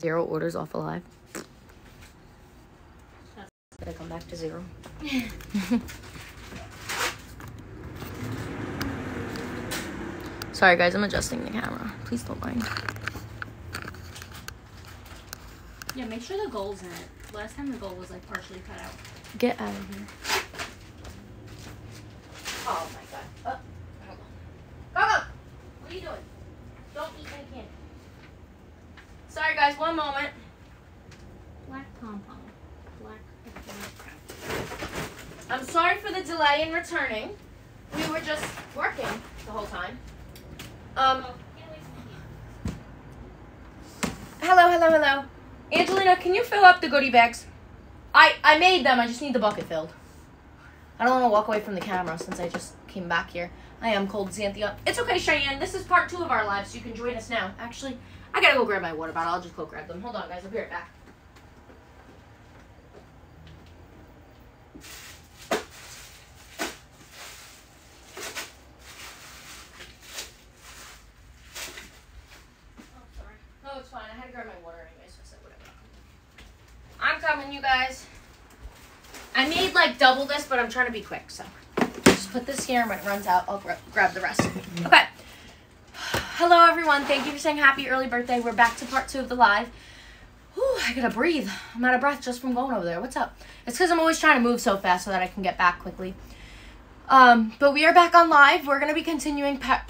zero orders off alive. Did I come back to zero? Sorry guys, I'm adjusting the camera. Please don't mind. Yeah, make sure the goal's in it. Last time the goal was like partially cut out. Get out of here. My god. Oh, hold on. Go, go! What are you doing? Don't eat my candy. Sorry guys, one moment. Black pom pom. Black. I'm sorry for the delay in returning. We were just working the whole time. Um, hello, hello, hello. Angelina, can you fill up the goodie bags? I, I made them, I just need the bucket filled. I don't want to walk away from the camera since I just came back here. I am cold, Xanthia. It's okay, Cheyenne. This is part two of our live, so you can join us now. Actually, I gotta go grab my water bottle. I'll just go grab them. Hold on, guys. I'll be right back. Oh, sorry. No, it's fine. I had to grab my water anyway, so I said whatever. I'm coming, you guys. I made like double this, but I'm trying to be quick, so just put this here, and when it runs out, I'll gra- grab the rest. Okay. Hello, everyone. Thank you for saying happy early birthday. We're back to part two of the live. Whew, I gotta breathe. I'm out of breath just from going over there. What's up? It's because I'm always trying to move so fast so that I can get back quickly. Um, but we are back on live. We're gonna be continuing pa-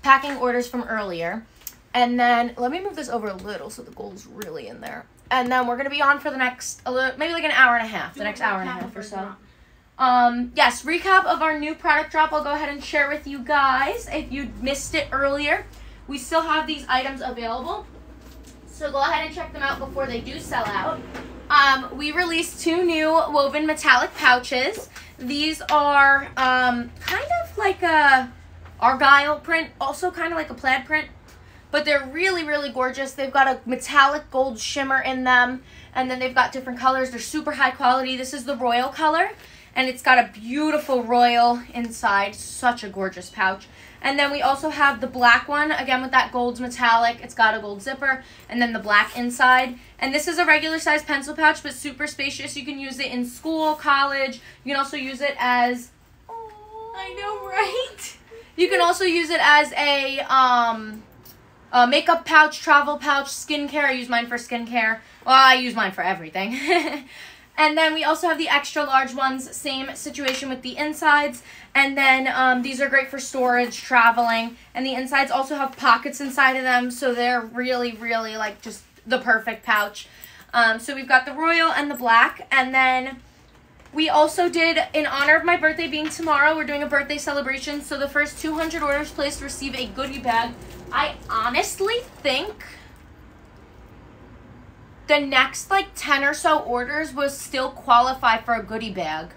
packing orders from earlier. And then let me move this over a little so the gold's really in there. And then we're gonna be on for the next a little, maybe like an hour and a half, the next hour and a half or so. Um, yes, recap of our new product drop. I'll go ahead and share with you guys. If you missed it earlier, we still have these items available. So go ahead and check them out before they do sell out. Um, we released two new woven metallic pouches. These are um, kind of like a argyle print, also kind of like a plaid print but they're really really gorgeous they've got a metallic gold shimmer in them and then they've got different colors they're super high quality this is the royal color and it's got a beautiful royal inside such a gorgeous pouch and then we also have the black one again with that gold metallic it's got a gold zipper and then the black inside and this is a regular size pencil pouch but super spacious you can use it in school college you can also use it as I know, right? you can also use it as a um, a makeup pouch, travel pouch, skincare. I use mine for skincare. Well, I use mine for everything. and then we also have the extra large ones. Same situation with the insides. And then um, these are great for storage, traveling. And the insides also have pockets inside of them. So they're really, really like just the perfect pouch. Um, so we've got the royal and the black. And then we also did, in honor of my birthday being tomorrow, we're doing a birthday celebration. So the first 200 orders placed receive a goodie bag. I honestly think the next like 10 or so orders will still qualify for a goodie bag.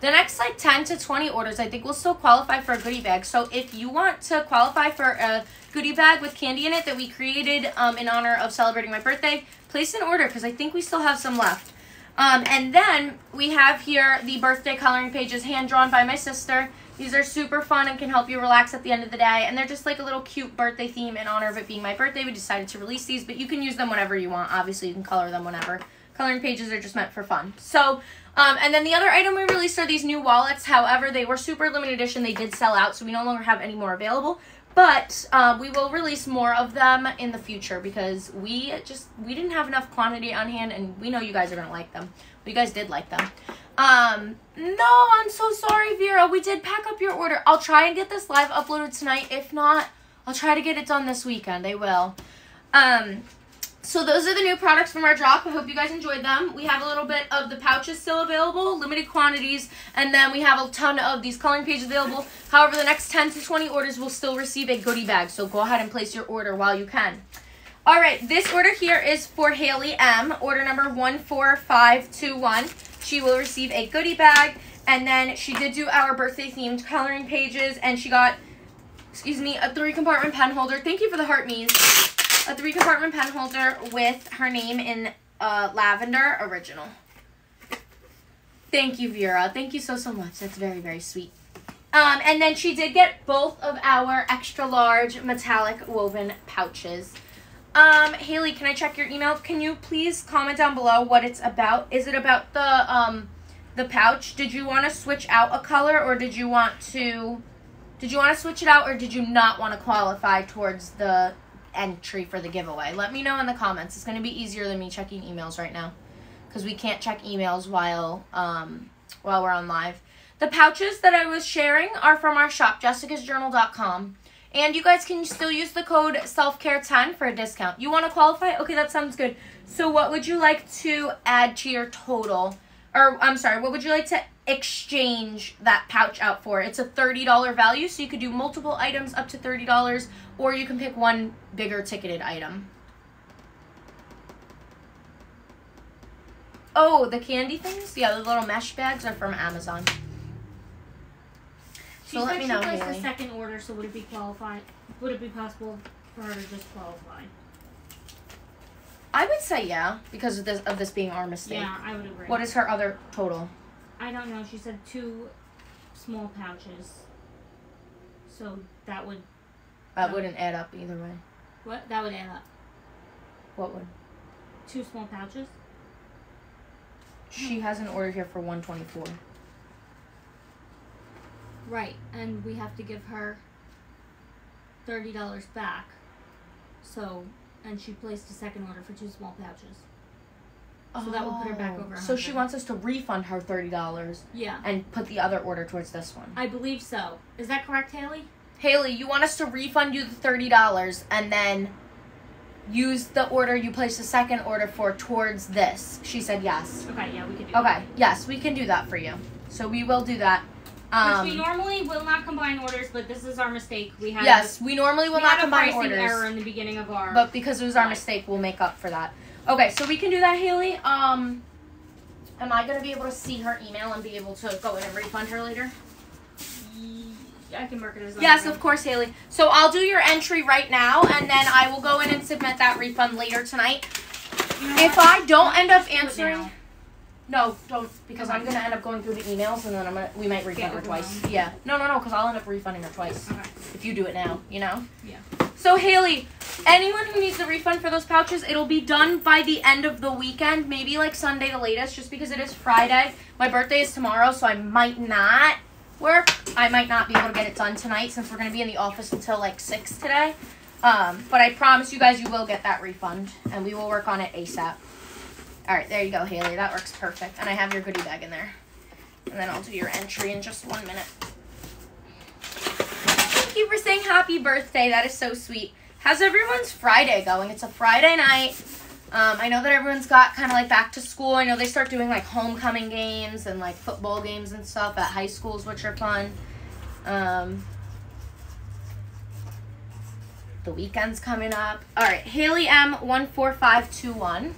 The next like 10 to 20 orders, I think, will still qualify for a goodie bag. So if you want to qualify for a goodie bag with candy in it that we created um, in honor of celebrating my birthday, place an order because I think we still have some left. Um, and then we have here the birthday coloring pages hand drawn by my sister. These are super fun and can help you relax at the end of the day. And they're just like a little cute birthday theme in honor of it being my birthday. We decided to release these, but you can use them whenever you want. Obviously, you can color them whenever. Coloring pages are just meant for fun. So, um, and then the other item we released are these new wallets. However, they were super limited edition. They did sell out, so we no longer have any more available. But uh, we will release more of them in the future because we just we didn't have enough quantity on hand, and we know you guys are gonna like them. You guys did like them. Um, no, I'm so sorry, Vera. We did pack up your order. I'll try and get this live uploaded tonight. If not, I'll try to get it done this weekend. I will. Um, so those are the new products from our drop. I hope you guys enjoyed them. We have a little bit of the pouches still available, limited quantities, and then we have a ton of these coloring pages available. However, the next 10 to 20 orders will still receive a goodie bag, so go ahead and place your order while you can. All right, this order here is for Haley M, order number 14521. She will receive a goodie bag, and then she did do our birthday themed coloring pages, and she got, excuse me, a three compartment pen holder. Thank you for the heart me's a three compartment pen holder with her name in uh, lavender original. Thank you, Vera. Thank you so, so much. That's very, very sweet. Um, and then she did get both of our extra large metallic woven pouches. Um, Haley, can I check your email? Can you please comment down below what it's about? Is it about the um the pouch? Did you want to switch out a color or did you want to did you want to switch it out or did you not want to qualify towards the entry for the giveaway? Let me know in the comments. It's going to be easier than me checking emails right now cuz we can't check emails while um while we're on live. The pouches that I was sharing are from our shop, jessicasjournal.com. And you guys can still use the code selfcare10 for a discount. You want to qualify? Okay, that sounds good. So what would you like to add to your total? Or I'm sorry, what would you like to exchange that pouch out for? It's a $30 value, so you could do multiple items up to $30 or you can pick one bigger ticketed item. Oh, the candy things? Yeah, the little mesh bags are from Amazon. She So let me she know, placed Haley. a second order, so would it be qualified? Would it be possible for her to just qualify? I would say yeah, because of this of this being our mistake. Yeah, I would agree. What is her other total? I don't know. She said two small pouches. So that would That Oh. wouldn't add up either way. what? That would add up. What would? Two small pouches. She has an order here for 124. Right, and we have to give her thirty dollars back. So, and she placed a second order for two small pouches. So that would put her back oh. over So she wants us to refund her $30 Yeah, and put the other order towards this one. I believe so. Is that correct, Haley? Haley, you want us to refund you the $30 and then use the order you placed the second order for towards this. She said yes. Okay, yeah, we could do. Okay, yes, we can do that for you. So we will do that. That. Which we Um, normally will not combine orders, but this is our mistake. We had yes, we normally will we not had a combine pricing orders. error in the beginning of our. But because it was our Right. mistake, we'll make up for that. Okay, so we can do that, Haley. Um, am I gonna be able to see her email and be able to go in and refund her later? I can mark it as. Yes, of course, Haley. So I'll do your entry right now, and then I will go in and submit that refund later tonight. You know If what? I don't end up answering, no, don't, because I'm gonna end up going through the emails, and then I'm gonna we might refund her twice. Yeah, no, no, no, because I'll end up refunding her twice Okay. if you do it now. You know. Yeah. So Haley, anyone who needs a refund for those pouches, it'll be done by the end of the weekend, maybe like Sunday the latest, just because it is Friday. My birthday is tomorrow, so I might not work. I might not be able to get it done tonight since we're gonna be in the office until like six today. Um, but I promise you guys, you will get that refund, and we will work on it ASAP. All right, there you go, Haley. That works perfect, and I have your goodie bag in there. And then I'll do your entry in just one minute. Thank you for saying happy birthday. That is so sweet. How's everyone's Friday going? It's a Friday night. Um, I know that everyone's got kind of like back to school. I know they start doing like homecoming games and like football games and stuff at high schools, which are fun. Um, the weekend's coming up. All right, Haley M one four five two one.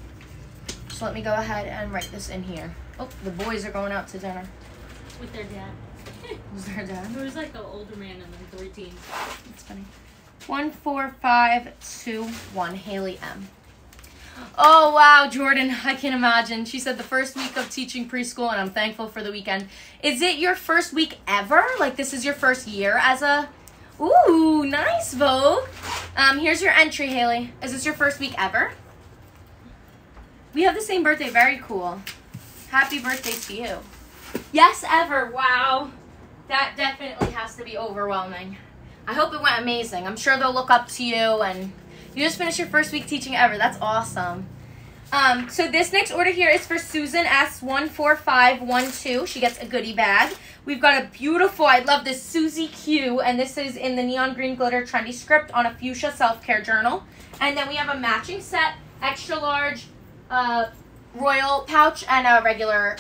So let me go ahead and write this in here. Oh, the boys are going out to dinner. With their dad. There a dad? There was like an older man and then three teens. That's funny. One four five two one. Haley M. Oh wow, Jordan! I can imagine. She said the first week of teaching preschool, and I'm thankful for the weekend. Is it your first week ever? Like this is your first year as a? Ooh, nice, Vogue. Um, here's your entry, Haley. Is this your first week ever? We have the same birthday. Very cool. Happy birthday to you. Yes, ever. Wow. That definitely has to be overwhelming. I hope it went amazing. I'm sure they'll look up to you and you just finished your first week teaching ever. That's awesome. Um, so this next order here is for Susan S14512. She gets a goodie bag. We've got a beautiful, I love this Susie Q, and this is in the neon green glitter trendy script on a fuchsia self-care journal. And then we have a matching set, extra large uh, royal pouch and a regular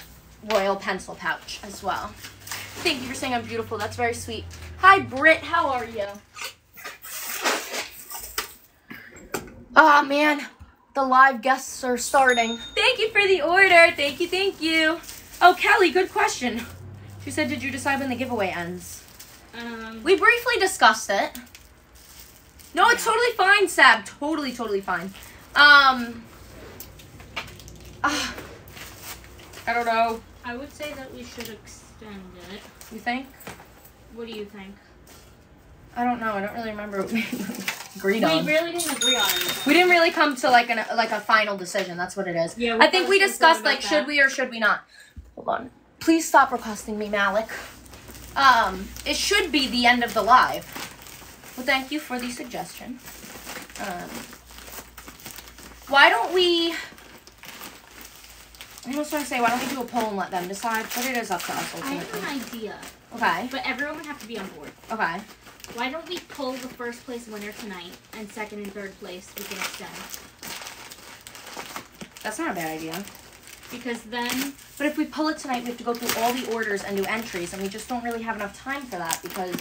royal pencil pouch as well. Thank you for saying I'm beautiful. That's very sweet. Hi, Britt. How are you? Oh, man. The live guests are starting. Thank you for the order. Thank you, thank you. Oh, Kelly, good question. She said, did you decide when the giveaway ends? Um, We briefly discussed it. No, it's Yeah. totally fine, Sab. Totally, totally fine. Um. ah, I don't know. I would say that we should extend it. You think? What do you think? I don't know. I don't really remember what we agreed We really didn't agree on anything. We didn't really come to like an like a final decision. That's what it is. Yeah, we I think we discussed like that. should we or should we not. Hold on. Please stop requesting me, Malik. Um, it should be the end of the live. Well, thank you for the suggestion. Um, why don't we? I was going to say, why don't we do a poll and let them decide? But it is up to us I have an idea, Okay. but everyone would have to be on board. Okay. Why don't we pull the first place winner tonight, and second and third place we can extend? That's not a bad idea. Because then, But if we pull it tonight, we have to go through all the orders and do entries, and we just don't really have enough time for that because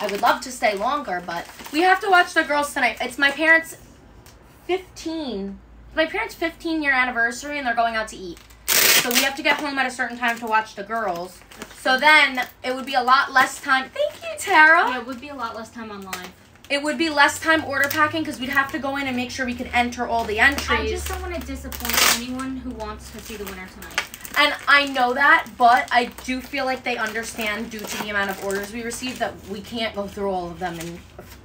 I would love to stay longer, but we have to watch the girls tonight. It's my parents' 15, my parents' 15 year anniversary, and they're going out to eat. So we have to get home at a certain time to watch the girls. So then it would be a lot less time. Thank you, Tara. yeah, it would be a lot less time online. It would be less time order packing because we'd have to go in and make sure we could enter all the entries. I just don't want to disappoint anyone who wants to see the winner tonight. And I know that, but I do feel like they understand due to the amount of orders we received that we can't go through all of them in,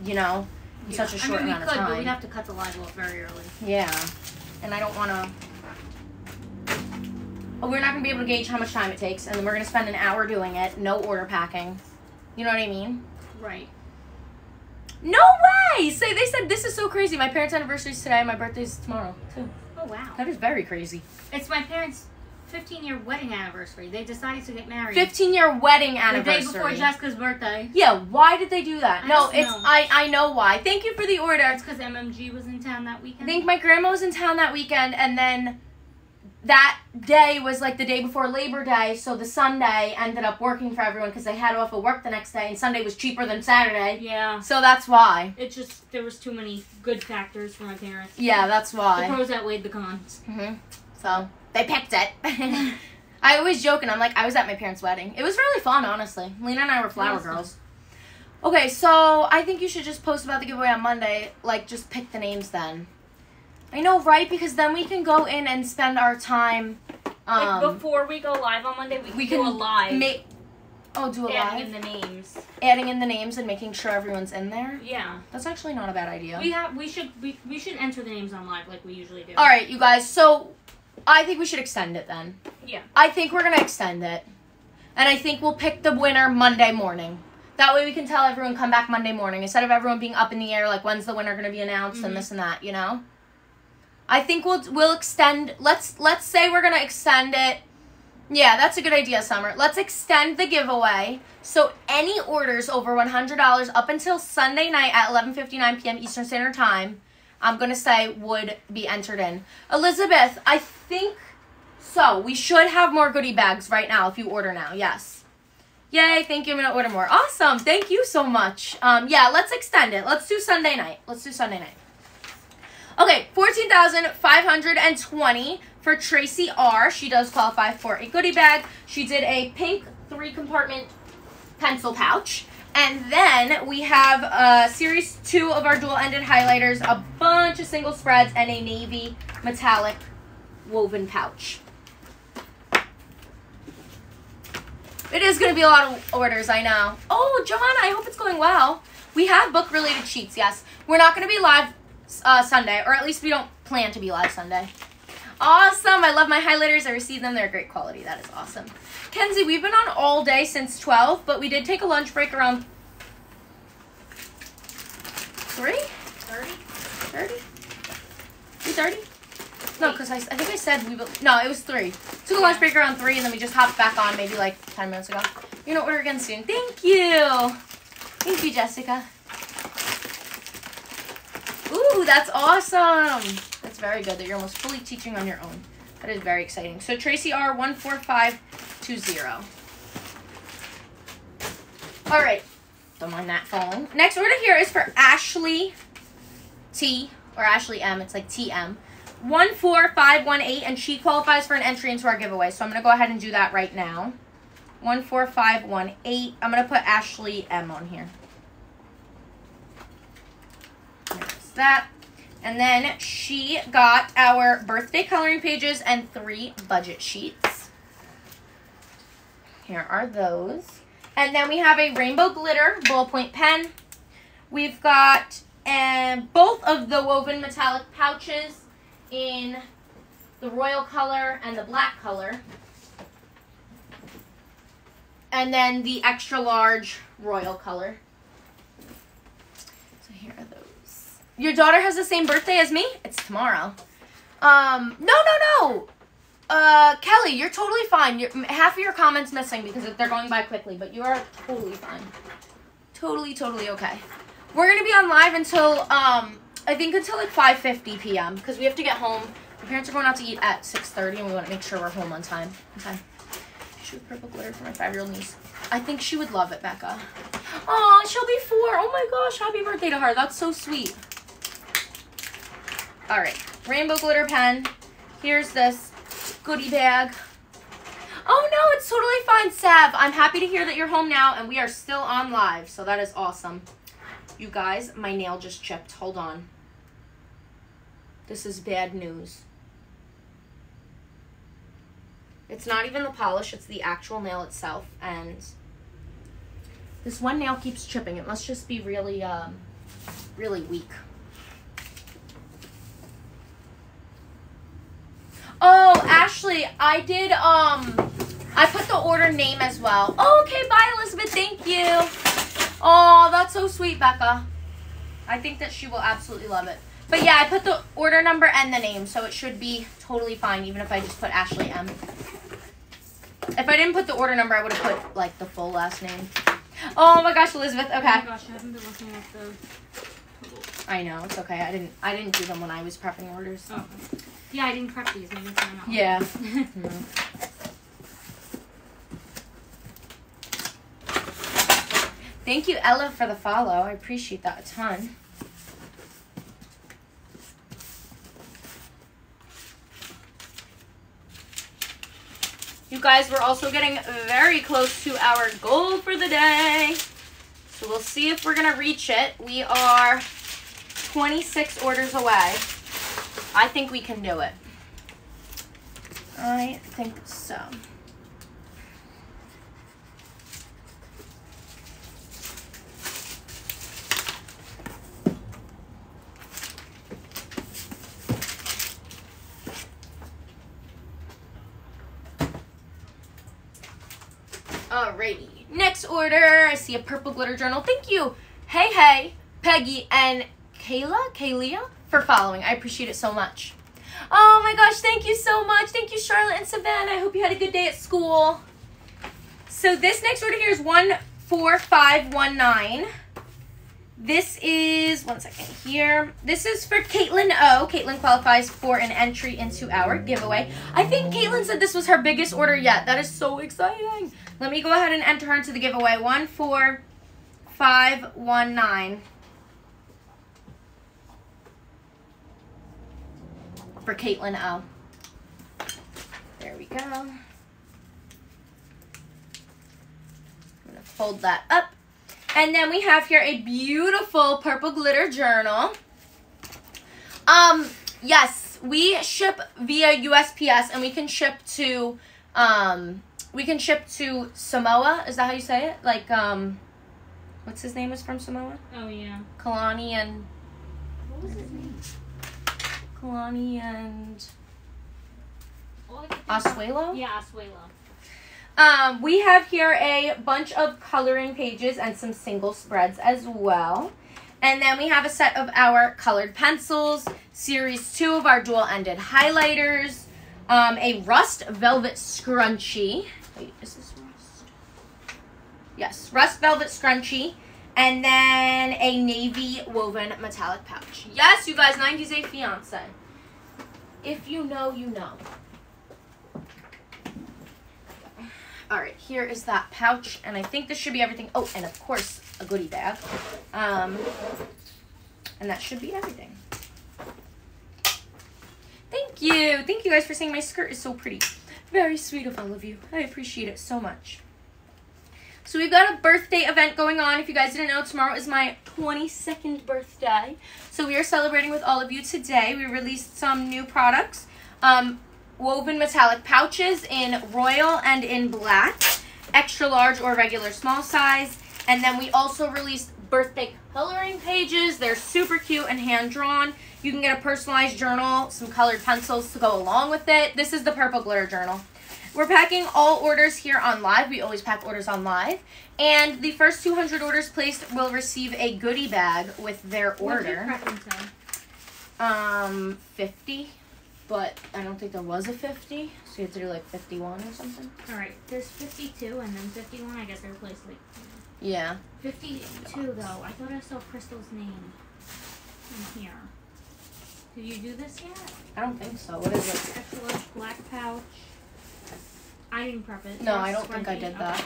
you know, in Yeah. such a short I mean, amount we could, of but time. we'd have to cut the live very early. yeah, and I don't want to. We're not gonna be able to gauge how much time it takes, and then we're gonna spend an hour doing it, no order packing. You know what I mean? Right. No way! Say they said this is so crazy. My parents' anniversary is today. My birthday is tomorrow too. Oh wow. That is very crazy. It's my parents' 15 year wedding anniversary. They decided to get married 15 year wedding anniversary. the day before Jessica's birthday. Yeah, why did they do that? I no, it's know. I I know why. Thank you for the order. It's because MMG was in town that weekend. I think my grandma was in town that weekend, and then that day was like the day before Labor Day, so the Sunday ended up working for everyone because they had off of work the next day, and Sunday was cheaper than Saturday. yeah. So that's why. It just there was too many good factors for my parents. Yeah, that's why. The pros outweighed the cons. hmm So they picked it. I always joke, and I'm like, I was at my parents' wedding. It was really fun, honestly. Lena and I were flower fun. girls. Okay, so I think you should just post about the giveaway on Monday. Like, just pick the names then. I know, right? Because then we can go in and spend our time. Um, like before we go live on Monday, we, we can can do a live. make. Oh, do a adding live. in the names. Adding in the names and making sure everyone's in there. Yeah. That's actually not a bad idea. We have we should we, we should enter the names on live like we usually do. All right, you guys. So, I think we should extend it then. Yeah. I think we're gonna extend it, and I think we'll pick the winner Monday morning. That way we can tell everyone come back Monday morning instead of everyone being up in the air like when's the winner gonna be announced Mhm. and this and that. You know. I think we'll we'll extend. Let's let's say we're gonna extend it. Yeah, that's a good idea, Summer. Let's extend the giveaway. So any orders over one hundred dollars up until Sunday night at eleven fifty nine p.m. Eastern Standard Time, I'm gonna say would be entered in. Elizabeth, I think so. We should have more goodie bags right now if you order now. Yes. Yay! Thank you. I'm gonna order more. Awesome. Thank you so much. Um, yeah, let's extend it. Let's do Sunday night. Let's do Sunday night. Okay, fourteen thousand five hundred and twenty for Tracy R. She does qualify for a goodie bag. She did a pink three compartment pencil pouch. And then we have uh, series two of our dual ended highlighters, a bunch of single spreads, and a navy metallic woven pouch. It is going to be a lot of orders, I know. Oh, Johanna, I hope it's going well. We have book related sheets, yes. We're not going to be live uh, Sunday, or at least we don't plan to be live Sunday. Awesome. I love my highlighters. I received them. They're great quality. That is awesome. Kenzie, we've been on all day since 12, but we did take a lunch break around 3? 30? 30? 3.30? No, because I, I think I said we... No, it was 3. Took a lunch break around 3, and then we just hopped back on maybe like 10 minutes ago. You're going to order again soon. Thank you. Thank you, Jessica. Ooh, that's awesome. That's very good that you're almost fully teaching on your own. That is very exciting. So Tracy R one four five two zero. All right, don't mind that falling. Next order here is for Ashley T or Ashley M. It's like TM. One four five one eight, and she qualifies for an entry into our giveaway. So I'm gonna go ahead and do that right now. One four five one eight. I'm gonna put Ashley M on here. There's that. And then she got our birthday coloring pages and three budget sheets. Here are those. And then we have a rainbow glitter ballpoint pen. We've got and both of the woven metallic pouches in the royal color and the black color. And then the extra large royal color. So here are those. Your daughter has the same birthday as me? It's tomorrow. Um, no, no, no. Uh, Kelly, you're totally fine. You're, half of your comments missing because they're going by quickly, but you are totally fine. Totally, totally okay. We're gonna be on live until um, I think until like 5:50 p.m. because we have to get home. My parents are going out to eat at 6:30, and we want to make sure we're home on time. Okay. Shoot purple glitter for my five-year-old niece. I think she would love it, Becca. Oh, she'll be four. Oh my gosh, happy birthday to her. That's so sweet. All right, rainbow glitter pen. Here's this goodie bag. Oh no, it's totally fine, Sav. I'm happy to hear that you're home now and we are still on live, so that is awesome. You guys, my nail just chipped. Hold on. This is bad news. It's not even the polish, it's the actual nail itself. And this one nail keeps chipping. It must just be really, um, really weak. Oh, Ashley, I did, um, I put the order name as well. Oh, okay, bye, Elizabeth. Thank you. Oh, that's so sweet, Becca. I think that she will absolutely love it. But yeah, I put the order number and the name, so it should be totally fine, even if I just put Ashley M. If I didn't put the order number, I would have put, like, the full last name. Oh my gosh, Elizabeth. Okay. Oh my gosh, I haven't been looking at the. I know, it's okay. I didn't I didn't do them when I was prepping orders. Oh. Yeah, I didn't prep these. Maybe. Yeah. Mm-hmm. Thank you, Ella, for the follow. I appreciate that a ton. You guys, we're also getting very close to our goal for the day. So we'll see if we're going to reach it. We are 26 orders away. I think we can do it. I think so. Alrighty. Next order. I see a purple glitter journal. Thank you. Hey, hey, Peggy and Kayla, Kaylia, for following. I appreciate it so much. Oh my gosh, thank you so much. Thank you, Charlotte and Savannah. I hope you had a good day at school. So this next order here is 14519. This is, one second here. This is for Caitlin O. Caitlin qualifies for an entry into our giveaway. I think Caitlin said this was her biggest order yet. That is so exciting. Let me go ahead and enter into the giveaway. 14519. for Caitlin O. There we go. I'm going to fold that up. And then we have here a beautiful purple glitter journal. Um, yes, we ship via USPS and we can ship to, um, we can ship to Samoa. Is that how you say it? Like, um, what's his name is from Samoa? Oh yeah. Kalani and, What was his name? Kalani and Oswelo? Yeah, Asuelu. Um, we have here a bunch of coloring pages and some single spreads as well. And then we have a set of our colored pencils, series two of our dual-ended highlighters, um, a rust velvet scrunchie. Wait, is this rust? Yes, rust velvet scrunchie. And then a navy woven metallic pouch. Yes, you guys, 90 Day Fiance. If you know, you know. All right, here is that pouch, and I think this should be everything. Oh, and of course, a goodie bag. Um, and that should be everything. Thank you. Thank you guys for saying my skirt is so pretty. Very sweet of all of you. I appreciate it so much. So we've got a birthday event going on. If you guys didn't know, tomorrow is my 22nd birthday. So we are celebrating with all of you today. We released some new products. Um, woven metallic pouches in royal and in black, extra large or regular small size. And then we also released birthday coloring pages. They're super cute and hand drawn. You can get a personalized journal, some colored pencils to go along with it. This is the purple glitter journal. We're packing all orders here on live. We always pack orders on live. And the first 200 orders placed will receive a goodie bag with their order. Um, 50, but I don't think there was a 50, so you have to do like 51 or something. All right, there's 52 and then 51. I guess I replaced like Yeah. 52 though. I thought I saw Crystal's name in here. Did you do this yet? I don't think so. What is it? Extra large black pouch. I didn't prep it. No, I don't think I did Okay. that.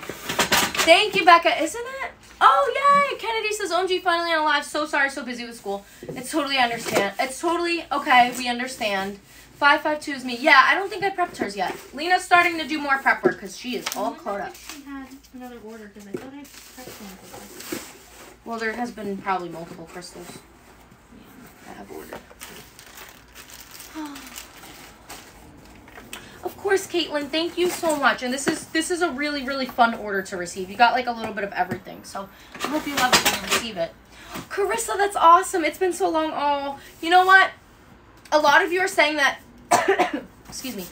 Thank you, Becca. Isn't it? Oh, yay! Kennedy says, OMG, finally on live. So sorry, so busy with school. It's totally understand. It's totally okay. We understand. 552 is me. Yeah, I don't think I prepped hers yet. Lena's starting to do more prep work because she is all caught up. if She had another order because I thought I prepped one. Well, there has been probably multiple crystals Yeah. that have ordered. Of course, Caitlin. Thank you so much. And this is this is a really really fun order to receive. You got like a little bit of everything. So I hope you love it when you receive it. Carissa, that's awesome. It's been so long. Oh, you know what? A lot of you are saying that. excuse me.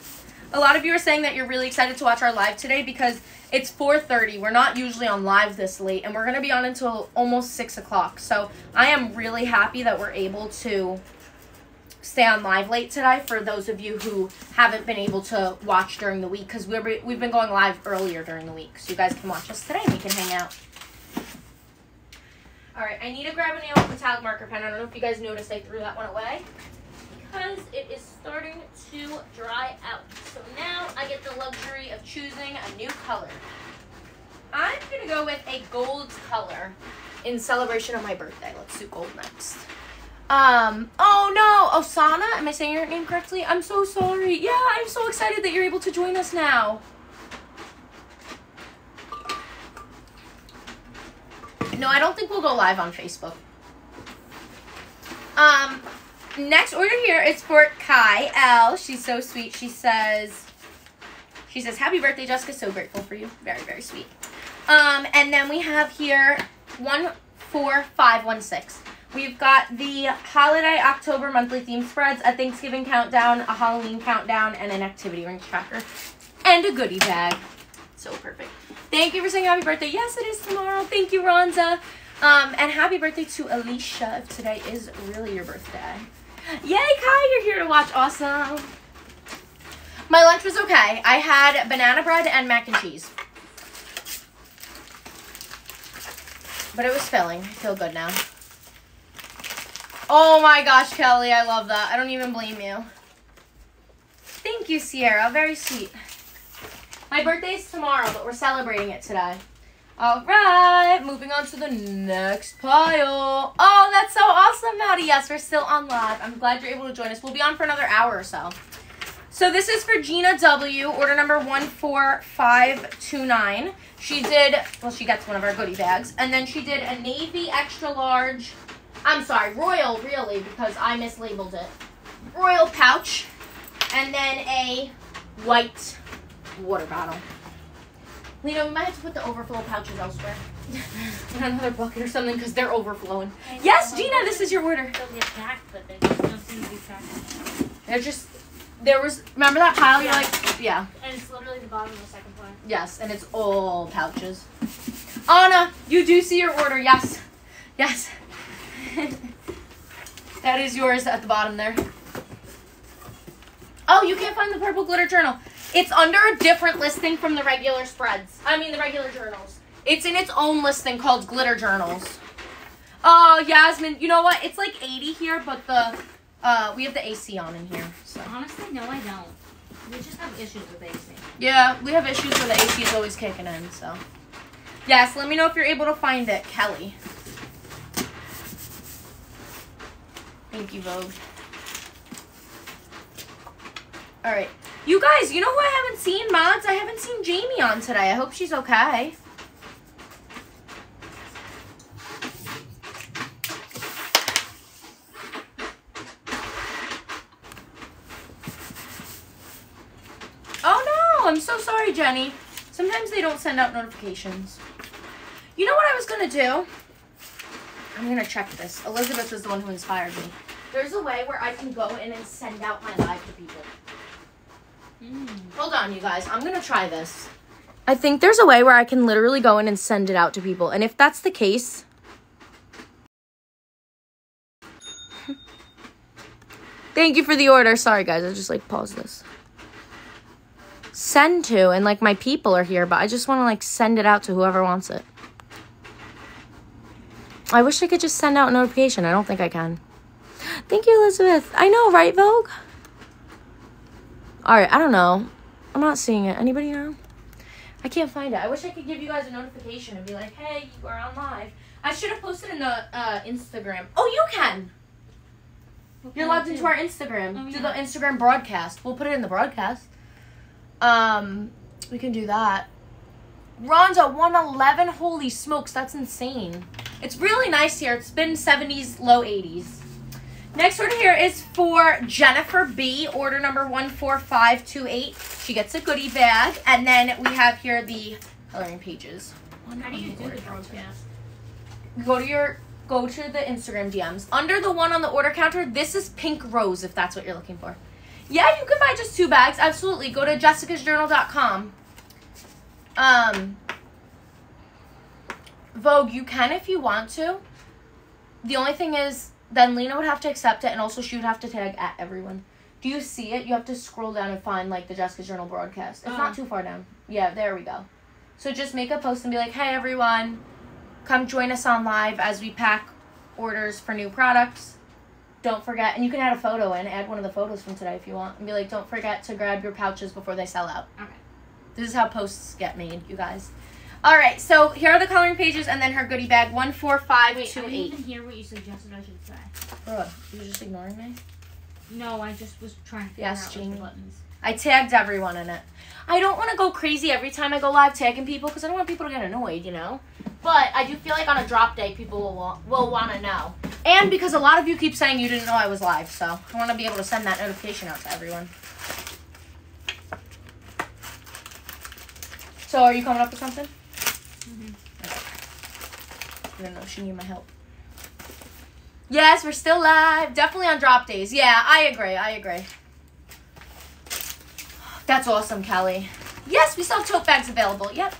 A lot of you are saying that you're really excited to watch our live today because it's 4:30. We're not usually on live this late, and we're gonna be on until almost six o'clock. So I am really happy that we're able to stay on live late today for those of you who haven't been able to watch during the week because we've been going live earlier during the week, so you guys can watch us today and we can hang out. All right, I need to grab a nail metallic marker pen. I don't know if you guys noticed I threw that one away because it is starting to dry out. So now I get the luxury of choosing a new color. I'm gonna go with a gold color in celebration of my birthday. Let's do gold next. Um, oh no, Osana, am I saying your name correctly? I'm so sorry. Yeah, I'm so excited that you're able to join us now. No, I don't think we'll go live on Facebook. Um, next order here is for Kai L. She's so sweet. She says, she says, happy birthday, Jessica. So grateful for you. Very, very sweet. Um, and then we have here one, four, five, one, six. We've got the holiday October monthly theme spreads, a Thanksgiving countdown, a Halloween countdown, and an activity ring tracker, and a goodie bag. So perfect. Thank you for saying happy birthday. Yes, it is tomorrow. Thank you, Ronza. Um, and happy birthday to Alicia if today is really your birthday. Yay, Kai, you're here to watch. Awesome. My lunch was okay. I had banana bread and mac and cheese. But it was filling. I feel good now. Oh my gosh, Kelly, I love that. I don't even blame you. Thank you, Sierra. Very sweet. My birthday is tomorrow, but we're celebrating it today. All right, moving on to the next pile. Oh, that's so awesome, Maddie. Yes, we're still on live. I'm glad you're able to join us. We'll be on for another hour or so. So this is for Gina W. Order number one four five two nine. She did well. She gets one of our goodie bags, and then she did a navy extra large. I'm sorry, royal really because I mislabeled it. Royal pouch, and then a white water bottle. Lena, we might have to put the overflow pouches elsewhere. In another bucket or something because they're overflowing. Yes, Gina, this is your order. They'll get packed, but they don't seem to be packed. They're just there was remember that pile? You're like yeah. And it's literally the bottom of the second one. Yes, and it's all pouches. Anna, you do see your order. Yes. Yes. that is yours at the bottom there. Oh, you can't find the purple glitter journal. It's under a different listing from the regular spreads. I mean, the regular journals. It's in its own listing called glitter journals. Oh, Yasmin, you know what? It's like 80 here, but the uh, we have the AC on in here. So Honestly, no, I don't. We just have issues with AC. yeah, we have issues where the AC is always kicking in. So yes, let me know if you're able to find it, Kelly. Thank you, Vogue. All right, you guys. You know who I haven't seen, mods? I haven't seen Jamie on today. I hope she's okay. Oh no, I'm so sorry, Jenny. Sometimes they don't send out notifications. You know what I was gonna do? I'm gonna check this. Elizabeth is the one who inspired me. There's a way where I can go in and send out my live to people. Mm. Hold on, you guys. I'm gonna try this. I think there's a way where I can literally go in and send it out to people. And if that's the case, Thank you for the order. Sorry, guys. I just like pause this. Send to, and like my people are here, but I just want to like send it out to whoever wants it. I wish I could just send out a notification. I don't think I can. Thank you, Elizabeth. I know, right, Vogue? All right, I don't know. I'm not seeing it. Anybody know? I can't find it. I wish I could give you guys a notification and be like, hey, you are on live. I should have posted in the uh, Instagram. Oh, you can. You're logged into our Instagram. Oh, Do yeah. the Instagram broadcast. We'll put it in the broadcast. Um, we can do that. Ronza 111. Holy smokes, that's insane. It's really nice here. It's been 70s, low 80s. Next order here is for Jennifer B. Order number 14528. She gets a goodie bag. And then we have here the coloring pages. One How do you do the broadcast? Go to your go to the Instagram DMs. Under the one on the order counter, this is pink rose if that's what you're looking for. Yeah, you can buy just two bags. Absolutely. Go to jessicasjournal.com. Um Vogue, you can if you want to. The only thing is then Lena would have to accept it and also she would have to tag at everyone. Do you see it? You have to scroll down and find like the Jessica's Journal broadcast. It's not oh. too far down. Yeah, there we go. So just make a post and be like, "Hey everyone, come join us on live as we pack orders for new products. Don't forget, and you can add a photo in, add one of the photos from today if you want, and be like, don't forget to grab your pouches before they sell out. Okay. This is how posts get made, you guys. All right, so here are the coloring pages, and then her goodie bag one four five Wait, I two didn't eight. even hear what you suggested I should say. Bro, you're just ignoring me? No, I just was trying to figure Yes, out like, Jeannie. the buttons. I tagged everyone in it. I don't want to go crazy every time I go live tagging people because I don't want people to get annoyed, you know. But I do feel like on a drop day, people will want, will want to know, and because a lot of you keep saying you didn't know I was live, so I want to be able to send that notification out to everyone. So, are you coming up with something? I don't know. She need my help. Yes, we're still live. Definitely on drop days. Yeah, I agree. I agree. That's awesome, Kelly. Yes, we still have tote bags available. Yep.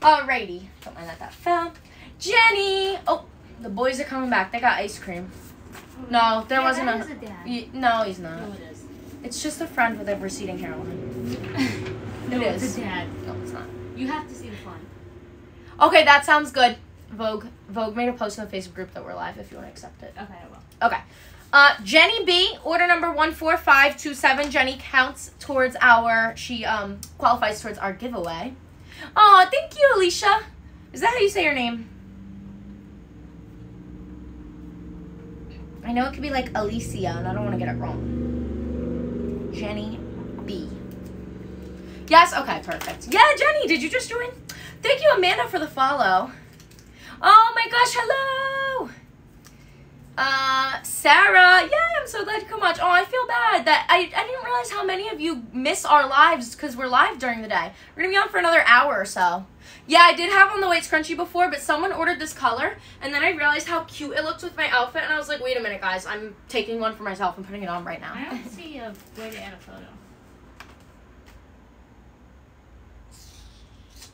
Alrighty. Don't mind that that fell. Jenny. Oh, the boys are coming back. They got ice cream. No, there Yeah, wasn't a. a dad. No, he's not. No, it is. It's just a friend with a receding hairline. no, It it's is. a dad. No, it's not. You have to see the fun. Okay, that sounds good. Vogue. Vogue made a post in the Facebook group that we're live. If you want to accept it. Okay, I will. Okay. Uh, Jenny B, order number one four five two seven. Jenny counts towards our. She um qualifies towards our giveaway. Oh, thank you, Alicia. Is that how you say your name? I know it could be like Alicia, and I don't want to get it wrong. Jenny B. Yes. Okay. Perfect. Yeah, Jenny. Did you just join? Thank you, Amanda, for the follow. Oh my gosh. Hello. Uh, Sarah, yeah, I'm so glad you come watch. Oh, I feel bad that I, I didn't realize how many of you miss our lives because we're live during the day. We're gonna be on for another hour or so. Yeah, I did have on the white scrunchie before, but someone ordered this color, and then I realized how cute it looked with my outfit, and I was like, wait a minute, guys, I'm taking one for myself and putting it on right now. I don't see a way to add a photo.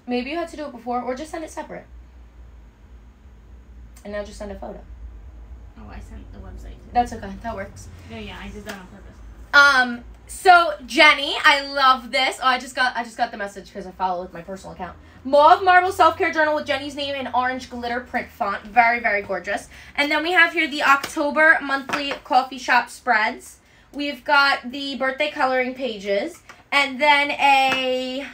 Maybe you had to do it before, or just send it separate. And now just send a photo. Oh, I sent the website. That's okay. That works. No, yeah, I did that on purpose. Um. So Jenny, I love this. Oh, I just got I just got the message because I follow with my personal account. Mauve Marble Self Care Journal with Jenny's name in orange glitter print font. Very very gorgeous. And then we have here the October monthly coffee shop spreads. We've got the birthday coloring pages, and then a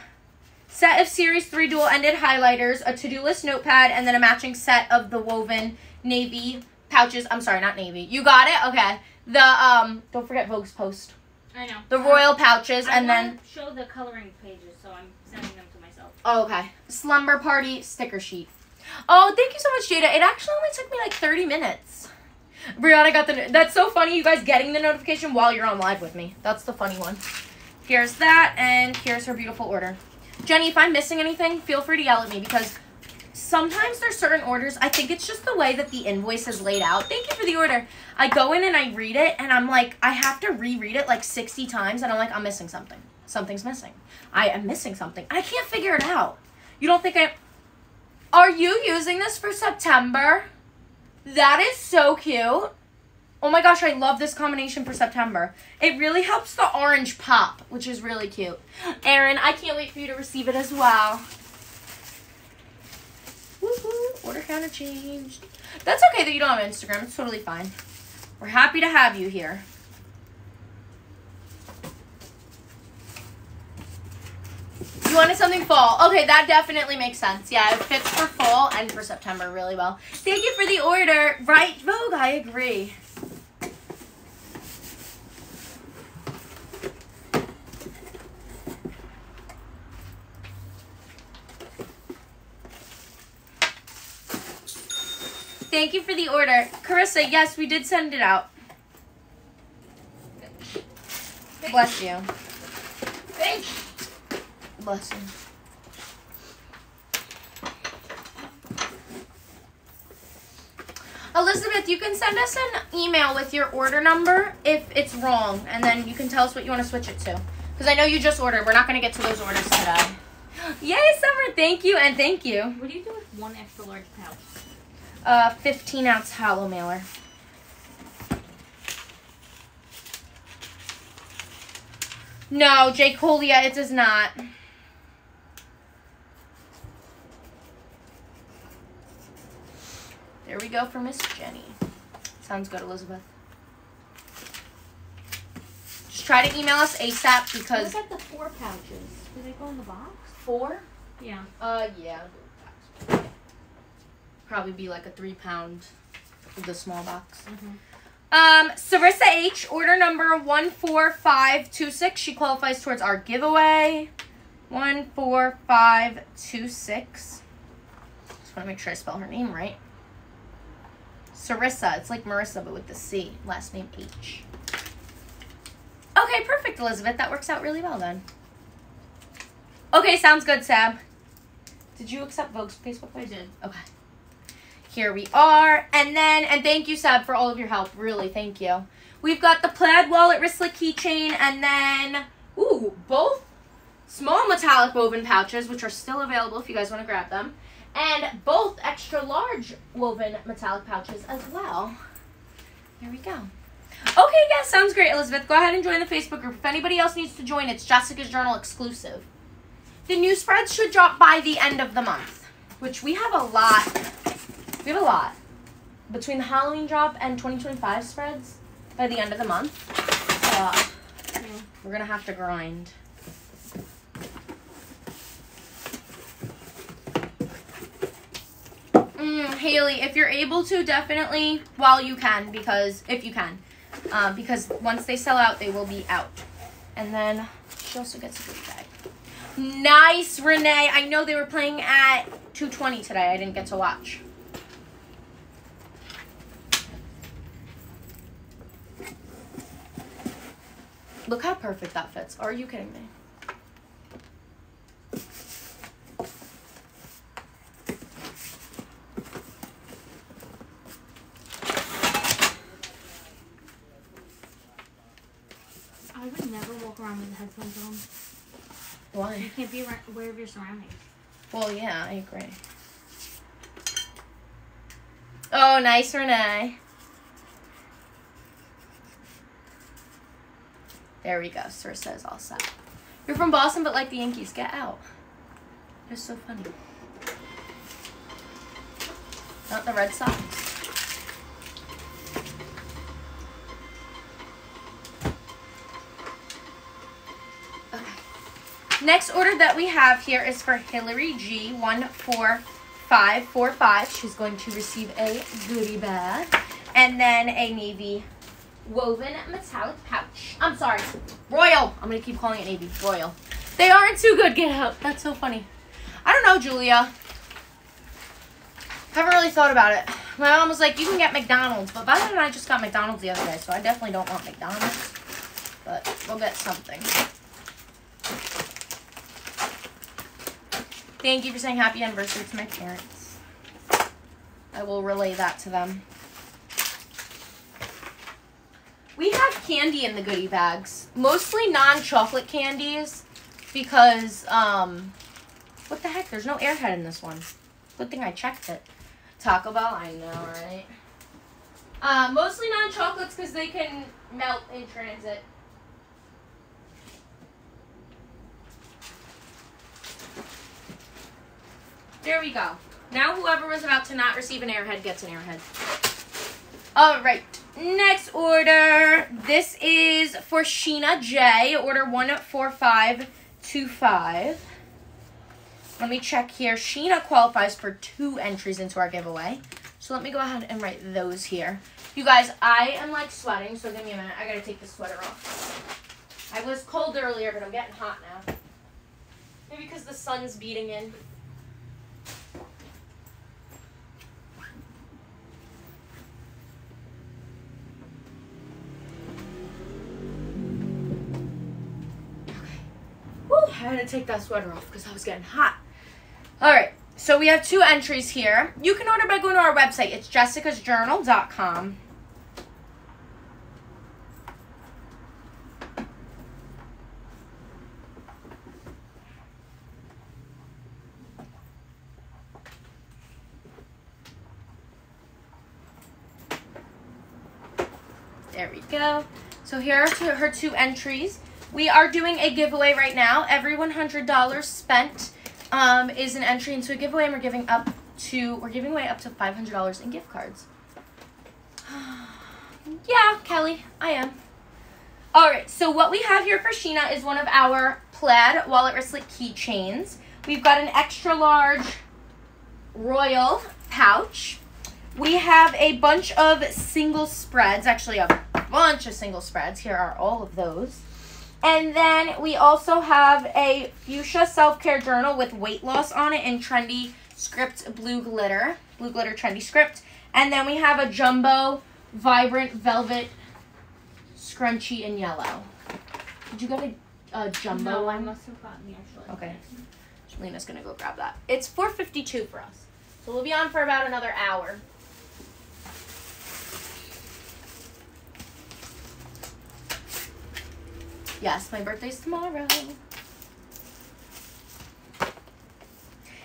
set of series three dual ended highlighters, a to do list notepad, and then a matching set of the woven navy pouches. I'm sorry, not navy. You got it? Okay. The um don't forget Vogue's post. I know. The royal pouches I and then show the coloring pages, so I'm sending them to myself. oh okay. Slumber party sticker sheet. Oh, thank you so much, Jada. It actually only took me like 30 minutes. Brianna got the that's so funny you guys getting the notification while you're on live with me. That's the funny one. Here's that and here's her beautiful order. Jenny, if I'm missing anything, feel free to yell at me because sometimes there's certain orders. I think it's just the way that the invoice is laid out. Thank you for the order. I go in and I read it and I'm like, I have to reread it like 60 times and I'm like, I'm missing something. Something's missing. I am missing something. I can't figure it out. You don't think I. Are you using this for September? That is so cute. Oh my gosh, I love this combination for September. It really helps the orange pop, which is really cute. Erin, I can't wait for you to receive it as well. Woohoo, order counter changed. That's okay that you don't have Instagram. It's totally fine. We're happy to have you here. You wanted something fall. Okay, that definitely makes sense. Yeah, it fits for fall and for September really well. Thank you for the order. Right, Vogue, I agree. Thank you for the order. Carissa, yes, we did send it out. Bless you. Bless you. Elizabeth, you can send us an email with your order number if it's wrong, and then you can tell us what you want to switch it to. Because I know you just ordered. We're not going to get to those orders today. Yay, Summer! Thank you, and thank you. What do you do with one extra large pouch? Uh, 15 ounce hollow mailer. No, J. Colia, it does not. There we go for Miss Jenny. Sounds good, Elizabeth. Just try to email us ASAP because What about the four pouches? Do they go in the box? four. Yeah. Uh, yeah. Probably be like a three pound the small box. Mhm. Um, Sarissa H, order number 14526. She qualifies towards our giveaway. 14526. Just want to make sure I spell her name right. Sarissa. It's like Marissa, but with the C. Last name H. Okay, perfect, Elizabeth. That works out really well then. Okay, sounds good, Sab. Did you accept Vogue's Facebook I page? did. Okay. Here we are. And then, and thank you, Sab, for all of your help. Really, thank you. We've got the plaid wallet wristlet keychain, and then, ooh, both small metallic woven pouches, which are still available if you guys want to grab them, and both extra large woven metallic pouches as well. There we go. Okay, yeah, sounds great, Elizabeth. Go ahead and join the Facebook group. If anybody else needs to join, it's Jessica's Journal exclusive. The new spreads should drop by the end of the month, which we have a lot. We have a lot. Between the Halloween drop and 2025 spreads by the end of the month, uh, we're going to have to grind. Mm, Haley, if you're able to, definitely while you can, because if you can, uh, because once they sell out, they will be out. And then she also gets a goodie bag. Nice, Renee. I know they were playing at 220 today. I didn't get to watch. Look how perfect that fits. Are you kidding me? I would never walk around with headphones on. Why? You can't be aware of your surroundings. Well, yeah, I agree. Oh, nice, Renee. There we go. Sir says all set. You're from Boston, but like the Yankees. Get out. It's so funny. Not the Red Sox. Okay. Next order that we have here is for Hillary G. One four five four five. She's going to receive a goodie bag, and then a navy woven metallic pouch. I'm sorry, royal. I'm gonna keep calling it navy royal. They aren't too good. Get out. That's so funny. I don't know, Julia. Haven't really thought about it. My mom was like, "You can get McDonald's," but Violet and I just got McDonald's the other day, so I definitely don't want McDonald's. But we'll get something. Thank you for saying happy anniversary to my parents. I will relay that to them. We have candy in the goodie bags. Mostly non-chocolate candies because, um, what the heck? There's no airhead in this one. Good thing I checked it. Taco Bell, I know, right? Uh, mostly non-chocolates because they can melt in transit. There we go. Now whoever was about to not receive an airhead gets an airhead. All right. Next order. This is for Sheena J. Order 14525. Let me check here. Sheena qualifies for two entries into our giveaway. So let me go ahead and write those here. You guys, I am like sweating, so give me a minute. I gotta take the sweater off. I was cold earlier, but I'm getting hot now. Maybe because the sun's beating in. Woo, I had to take that sweater off because I was getting hot. All right, so we have two entries here. You can order by going to our website. It's jessicasjournal.com. There we go. So here are two, her two entries. We are doing a giveaway right now. Every $100 spent um, is an entry into a giveaway, and we're giving up to we're giving away up to $500 in gift cards. yeah, Kelly, I am. All right, so what we have here for Sheena is one of our plaid wallet wristlet keychains. We've got an extra large royal pouch. We have a bunch of single spreads, actually a bunch of single spreads. Here are all of those. And then we also have a fuchsia self-care journal with weight loss on it in trendy script blue glitter, blue glitter trendy script. And then we have a jumbo vibrant velvet scrunchy in yellow. Did you get a, a jumbo no, I must have gotten the actual. Okay. Lena's gonna go grab that. It's 4:52 for us, so we'll be on for about another hour. Yes, my birthday's tomorrow.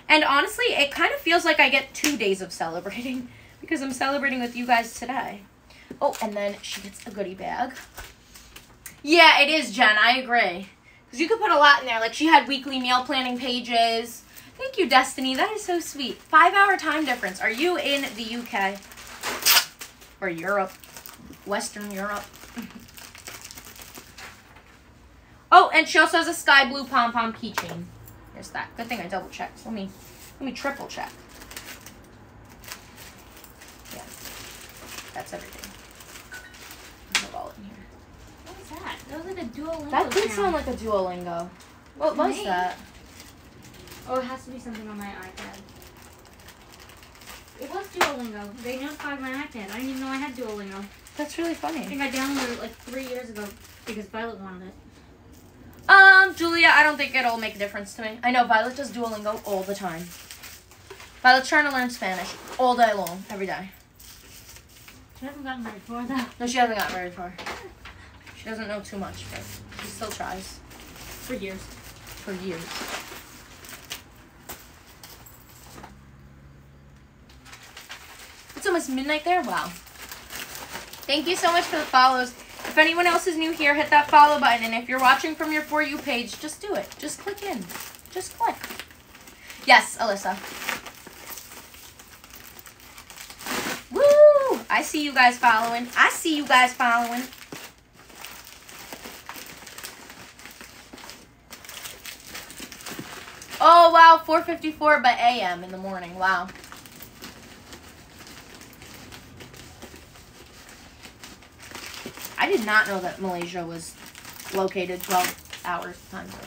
And honestly, it kind of feels like I get two days of celebrating because I'm celebrating with you guys today. Oh, and then she gets a goodie bag. Yeah, it is, Jen. I agree. Because you could put a lot in there. Like she had weekly meal planning pages. Thank you, Destiny. That is so sweet. Five hour time difference. Are you in the UK? Or Europe? Western Europe? oh, and she also has a sky blue pom pom keychain. There's that. Good thing I double checked. Let me let me triple check. Yeah. That's everything. There's a wallet in here. What was that? That was like a Duolingo. That did sound. sound like a Duolingo. What was that? Oh, it has to be something on my iPad. It was Duolingo. They notified my iPad. I didn't even know I had Duolingo. That's really funny. I think I downloaded it like three years ago because Violet wanted it. Um, Julia, I don't think it'll make a difference to me. I know Violet does Duolingo all the time. Violet's trying to learn Spanish all day long, every day. She hasn't gotten very far though. No, she hasn't gotten very far. She doesn't know too much, but she still tries For years. for years. It's almost midnight there. Wow. Thank you so much for the follows. If anyone else is new here, hit that follow button. And if you're watching from your For You page, just do it. Just click in. Just click. Yes, Alyssa. Woo! I see you guys following. I see you guys following. Oh wow, 4:54 by a.m. in the morning. Wow. I did not know that Malaysia was located 12 hours time zone.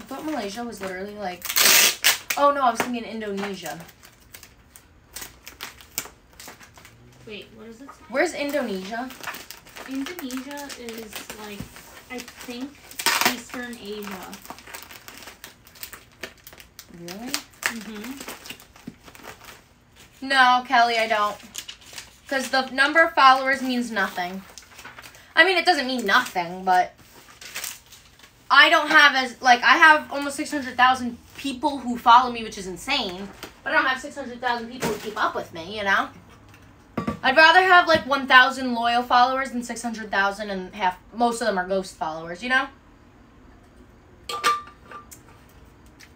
I thought Malaysia was literally like. Oh no, I was thinking Indonesia. Wait, what is it? Where's Indonesia? Indonesia is like, I think, Eastern Asia. Really? Mm-hmm. No, Kelly, I don't. Because the number of followers means nothing. I mean, it doesn't mean nothing, but I don't have as like I have almost six hundred thousand people who follow me, which is insane. But I don't have six hundred thousand people who keep up with me. You know. I'd rather have like one thousand loyal followers than six hundred thousand, and half most of them are ghost followers. You know.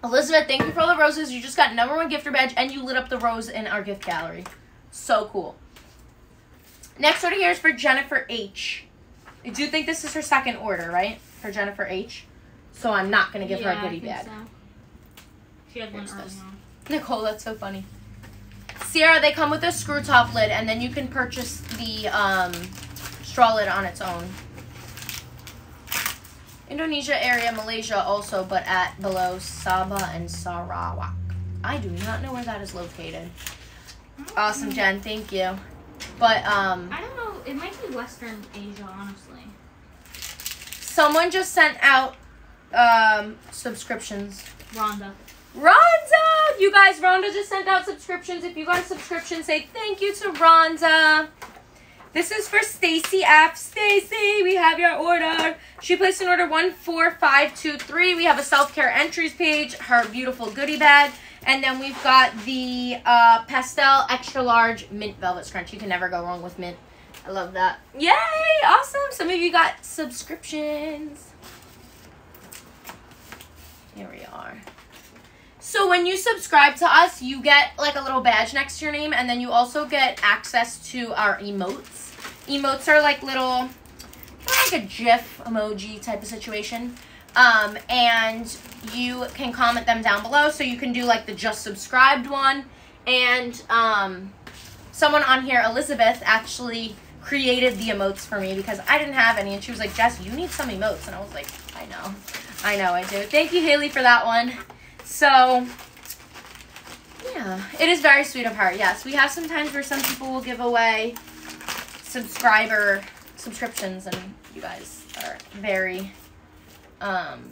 Elizabeth, thank you for all the roses. You just got number one gifter badge, and you lit up the rose in our gift gallery. So cool. Next order here is for Jennifer H. I do think this is her second order, right? For Jennifer H. So I'm not gonna give her a goodie bag. So. She had one early Nicole, that's so funny. Sierra, they come with a screw top lid, and then you can purchase the um, straw lid on its own. Indonesia area, Malaysia also, but at below Sabah and Sarawak. I do not know where that is located. Awesome, Jen. Thank you. But um, I don't know. It might be Western Asia, honestly. someone just sent out um subscriptions. Rhonda. Rhonda! You guys, Rhonda just sent out subscriptions. If you got a subscription, say thank you to Rhonda. This is for Stacy F. Stacy, we have your order. She placed an order 14523. We have a self care entries page, her beautiful goodie bag. And then we've got the uh, pastel extra large mint velvet scrunch. You can never go wrong with mint. I love that. Yay! Awesome. Some of you got subscriptions. Here we are. So when you subscribe to us, you get like a little badge next to your name, and then you also get access to our emotes. Emotes are like little, like a GIF emoji type of situation. Um, and you can comment them down below. So you can do like the just subscribed one. And um, someone on here, Elizabeth, actually created the emotes for me because I didn't have any. And she was like, Jess, you need some emotes. And I was like, I know. I know I do. Thank you, Haley, for that one. So, yeah, it is very sweet of her. Yes, we have some times where some people will give away subscriber subscriptions, and you guys are very, um,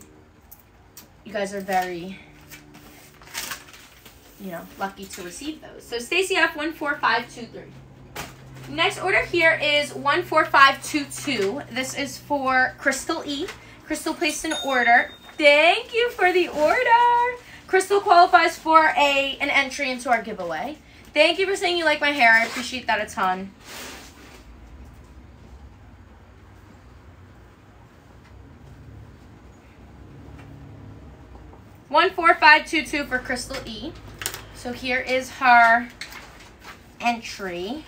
you guys are very, you know, lucky to receive those. So, Stacy F one four five two three. Next order here is 14522. This is for Crystal E. Crystal placed an order. Thank you for the order. Crystal qualifies for a an entry into our giveaway. Thank you for saying you like my hair. I appreciate that a ton. One four five two two for Crystal E. So here is her entry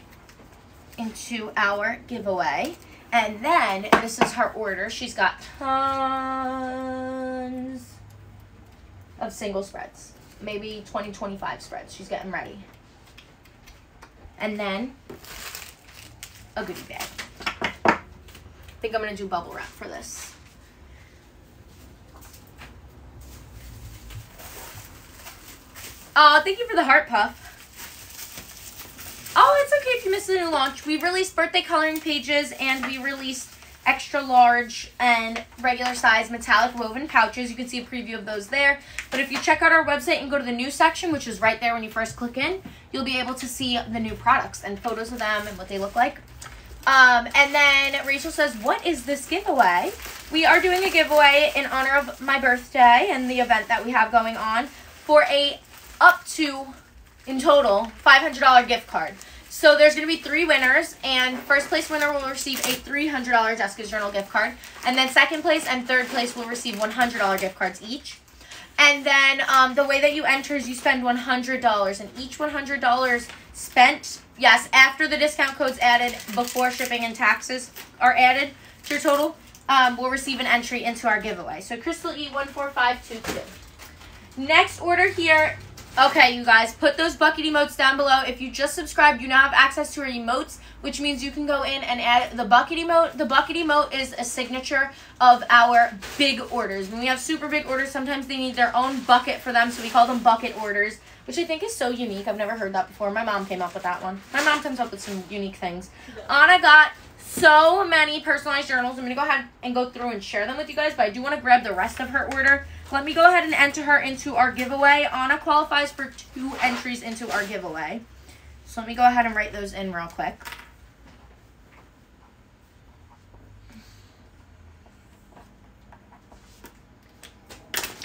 into our giveaway. And then this is her order. She's got tons of single spreads. Maybe 20, 25 spreads. She's getting ready. And then a goodie bag. I think I'm going to do bubble wrap for this. Oh, thank you for the heart puff. Oh, it's okay if you missed the new launch. We released birthday coloring pages and we released extra large and regular size metallic woven pouches. You can see a preview of those there. But if you check out our website and go to the new section, which is right there when you first click in, you'll be able to see the new products and photos of them and what they look like. Um, and then Rachel says, What is this giveaway? We are doing a giveaway in honor of my birthday and the event that we have going on for a up to in total $500 gift card. So there's going to be three winners, and first place winner will receive a $300 Jessica's Journal gift card, and then second place and third place will receive $100 gift cards each. And then um, the way that you enter is you spend $100, and each $100 spent, yes, after the discount code's added, before shipping and taxes are added to your total, um, will receive an entry into our giveaway. So Crystal E14522. Next order here Okay, you guys, put those bucket emotes down below. If you just subscribed, you now have access to our emotes, which means you can go in and add the bucket emote. The bucket emote is a signature of our big orders. When we have super big orders, sometimes they need their own bucket for them, so we call them bucket orders, which I think is so unique. I've never heard that before. My mom came up with that one. My mom comes up with some unique things. Anna got so many personalized journals. I'm going to go ahead and go through and share them with you guys, but I do want to grab the rest of her order let me go ahead and enter her into our giveaway. Anna qualifies for two entries into our giveaway. So let me go ahead and write those in real quick.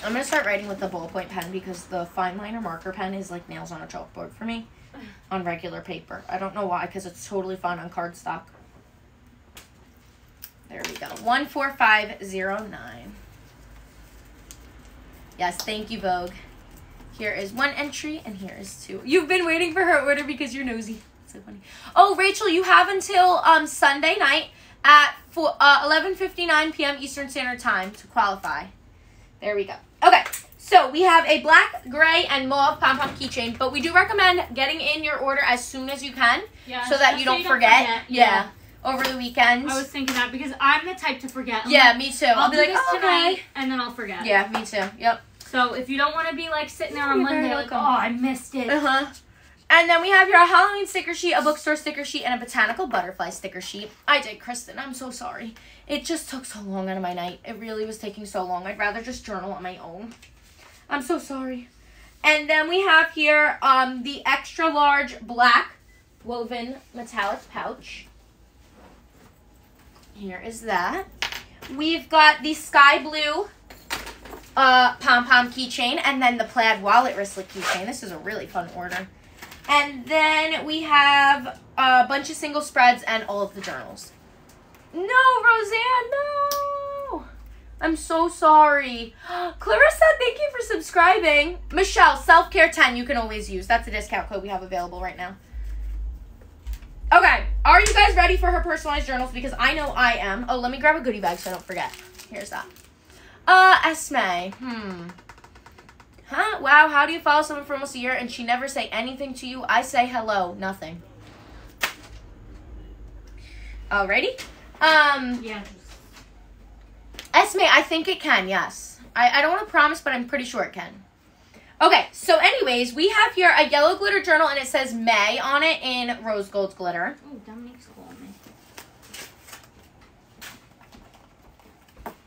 I'm gonna start writing with the ballpoint pen because the fine liner marker pen is like nails on a chalkboard for me on regular paper. I don't know why, because it's totally fun on cardstock. There we go. 14509. Yes, thank you, Vogue. Here is one entry, and here is two. You've been waiting for her order because you're nosy. So funny. Oh, Rachel, you have until um Sunday night at four, uh, 11.59 p.m. Eastern Standard Time to qualify. There we go. Okay, so we have a black, gray, and mauve pom-pom keychain, but we do recommend getting in your order as soon as you can Yeah. so that just you don't, forget. forget. Yeah. Over the weekend. I was thinking that because I'm the type to forget. I'm yeah, like, me too. I'll, I'll, be do like, this oh, tonight, okay. and then I'll forget. Yeah, me too. Yep. So if you don't want to be like sitting there on You're Monday, like, oh. I missed it. Uh huh. And then we have your Halloween sticker sheet, a bookstore sticker sheet, and a botanical butterfly sticker sheet. I did, Kristen. I'm so sorry. It just took so long out of my night. It really was taking so long. I'd rather just journal on my own. I'm so sorry. And then we have here um, the extra large black woven metallic pouch. Here is that. We've got the sky blue uh, pom pom keychain and then the plaid wallet wristlet keychain. This is a really fun order. And then we have a bunch of single spreads and all of the journals. No, Roseanne, no. I'm so sorry. Clarissa, thank you for subscribing. Michelle, self care 10 you can always use. That's a discount code we have available right now. Are you guys ready for her personalized journals? Because I know I am. Oh, let me grab a goodie bag so I don't forget. Here's that. Uh, Esme. Hmm. Huh? Wow, how do you follow someone for almost a year and she never say anything to you? I say hello, nothing. Alrighty. Um, Yeah. Esme, I think it can, yes. I, I don't want to promise, but I'm pretty sure it can. Okay, so anyways, we have here a yellow glitter journal and it says May on it in rose gold glitter. Oh, Dominique's calling me.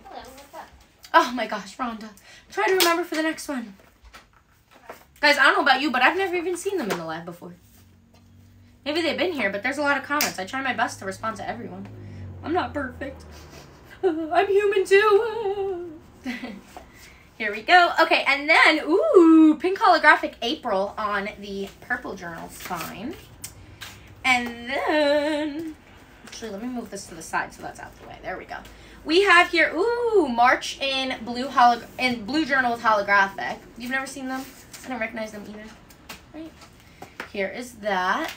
Hello, what's up? Oh my gosh, Rhonda. Try to remember for the next one. Guys, I don't know about you, but I've never even seen them in the lab before. Maybe they've been here, but there's a lot of comments. I try my best to respond to everyone. I'm not perfect. I'm human too. here we go. Okay, and then, ooh, pink holographic April on the purple journal fine. And then, actually, let me move this to the side so that's out the way. There we go. We have here, ooh, March in blue holo- in blue journal with holographic. You've never seen them? I don't recognize them either. Right. Here is that.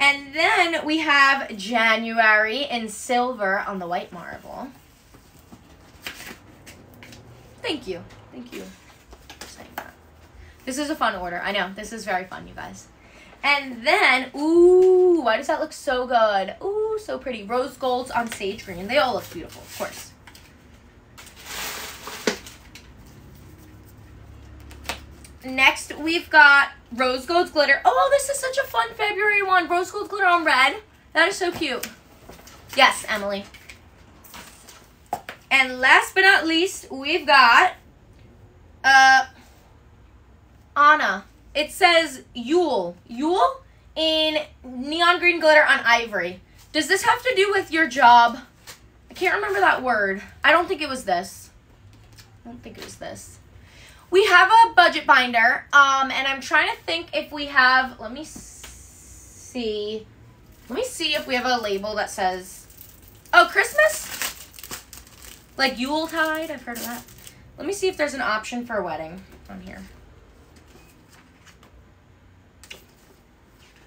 And then we have January in silver on the white marble. Thank you. Thank you. for saying that. This is a fun order. I know. This is very fun, you guys. And then, ooh, why does that look so good? Ooh, so pretty. Rose golds on sage green. They all look beautiful, of course. Next, we've got rose gold glitter. Oh, this is such a fun February one. Rose gold glitter on red. That is so cute. Yes, Emily. And last but not least, we've got uh Anna. It says Yule. Yule in neon green glitter on ivory. Does this have to do with your job? I can't remember that word. I don't think it was this. I don't think it was this. We have a budget binder, um, and I'm trying to think if we have. Let me see. Let me see if we have a label that says, "Oh, Christmas." Like Yuletide, I've heard of that. Let me see if there's an option for a wedding on here.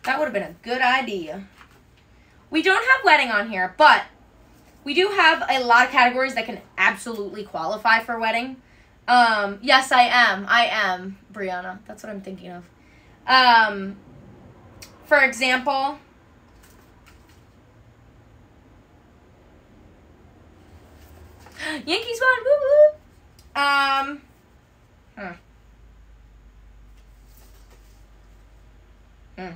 That would have been a good idea. We don't have wedding on here, but we do have a lot of categories that can absolutely qualify for wedding. Um, yes, I am. I am, Brianna. That's what I'm thinking of. Um, for example, Yankees won. Woo woo. Um. Hmm. Hmm.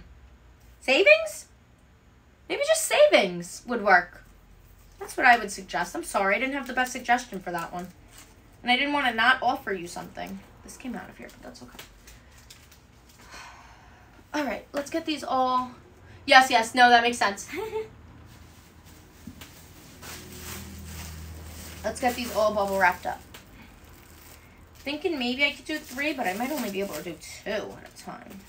Savings? Maybe just savings would work. That's what I would suggest. I'm sorry, I didn't have the best suggestion for that one. And I didn't want to not offer you something. This came out of here, but that's okay. All right, let's get these all. Yes, yes, no, that makes sense. let's get these all bubble wrapped up. Thinking maybe I could do three, but I might only be able to do two at a time.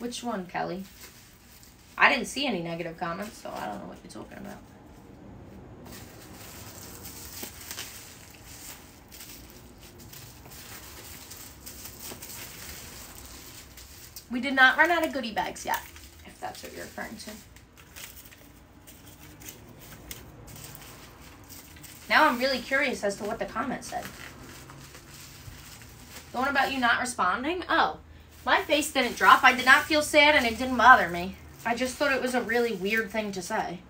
Which one, Kelly? I didn't see any negative comments, so I don't know what you're talking about. We did not run out of goodie bags yet, if that's what you're referring to. Now I'm really curious as to what the comment said. The one about you not responding? Oh, my face didn't drop. I did not feel sad and it didn't bother me. I just thought it was a really weird thing to say.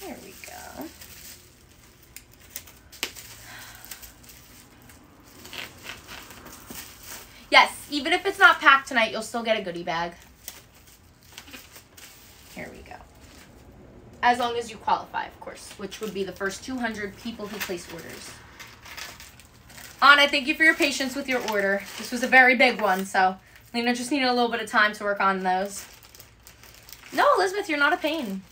There we go. Yes, even if it's not packed tonight, you'll still get a goodie bag. Here we go. As long as you qualify, of course, which would be the first 200 people who place orders. Anna, thank you for your patience with your order. This was a very big one, so Lena just needed a little bit of time to work on those. No, Elizabeth, you're not a pain.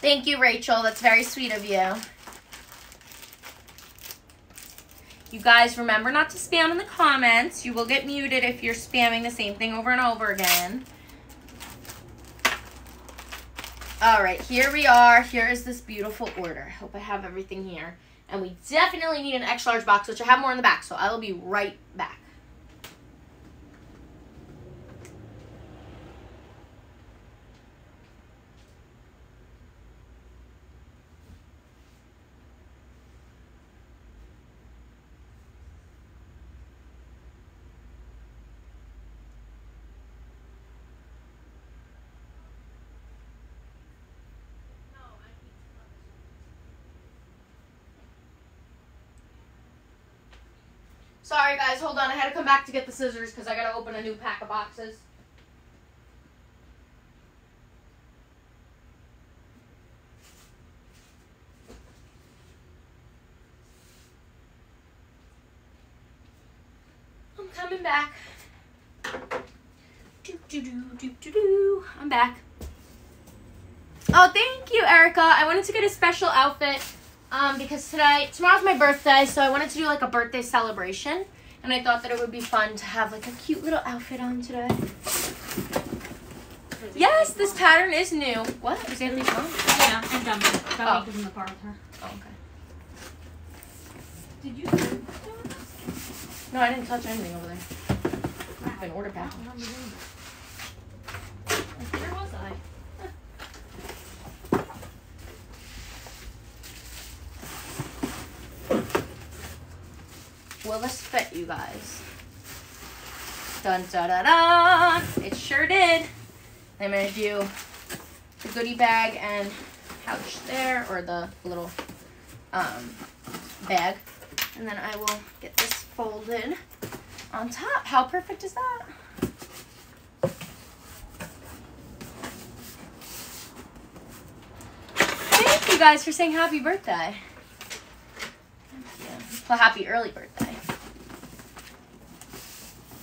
Thank you, Rachel. That's very sweet of you. You guys remember not to spam in the comments. You will get muted if you're spamming the same thing over and over again. All right, here we are. Here is this beautiful order. I hope I have everything here. And we definitely need an extra large box, which I have more in the back, so I will be right back. Sorry guys, hold on. I had to come back to get the scissors because I got to open a new pack of boxes. I'm coming back. Do, do, do, do, do, do. I'm back. Oh, thank you, Erica. I wanted to get a special outfit um, because today, tomorrow's my birthday, so I wanted to do like a birthday celebration. And I thought that it would be fun to have like a cute little outfit on today. Yes, this pattern is new. What? Is Anthony's mom? Yeah, and Dumbo. Dumbo Oh. was in the car with her. Oh, okay. Did you? No, I didn't touch anything over there. Have an order pack. Where was I? Will this fit you guys? Dun da da da! It sure did. I'm gonna do the goodie bag and pouch there, or the little um, bag, and then I will get this folded on top. How perfect is that? Thank you guys for saying happy birthday. Well, happy early birthday.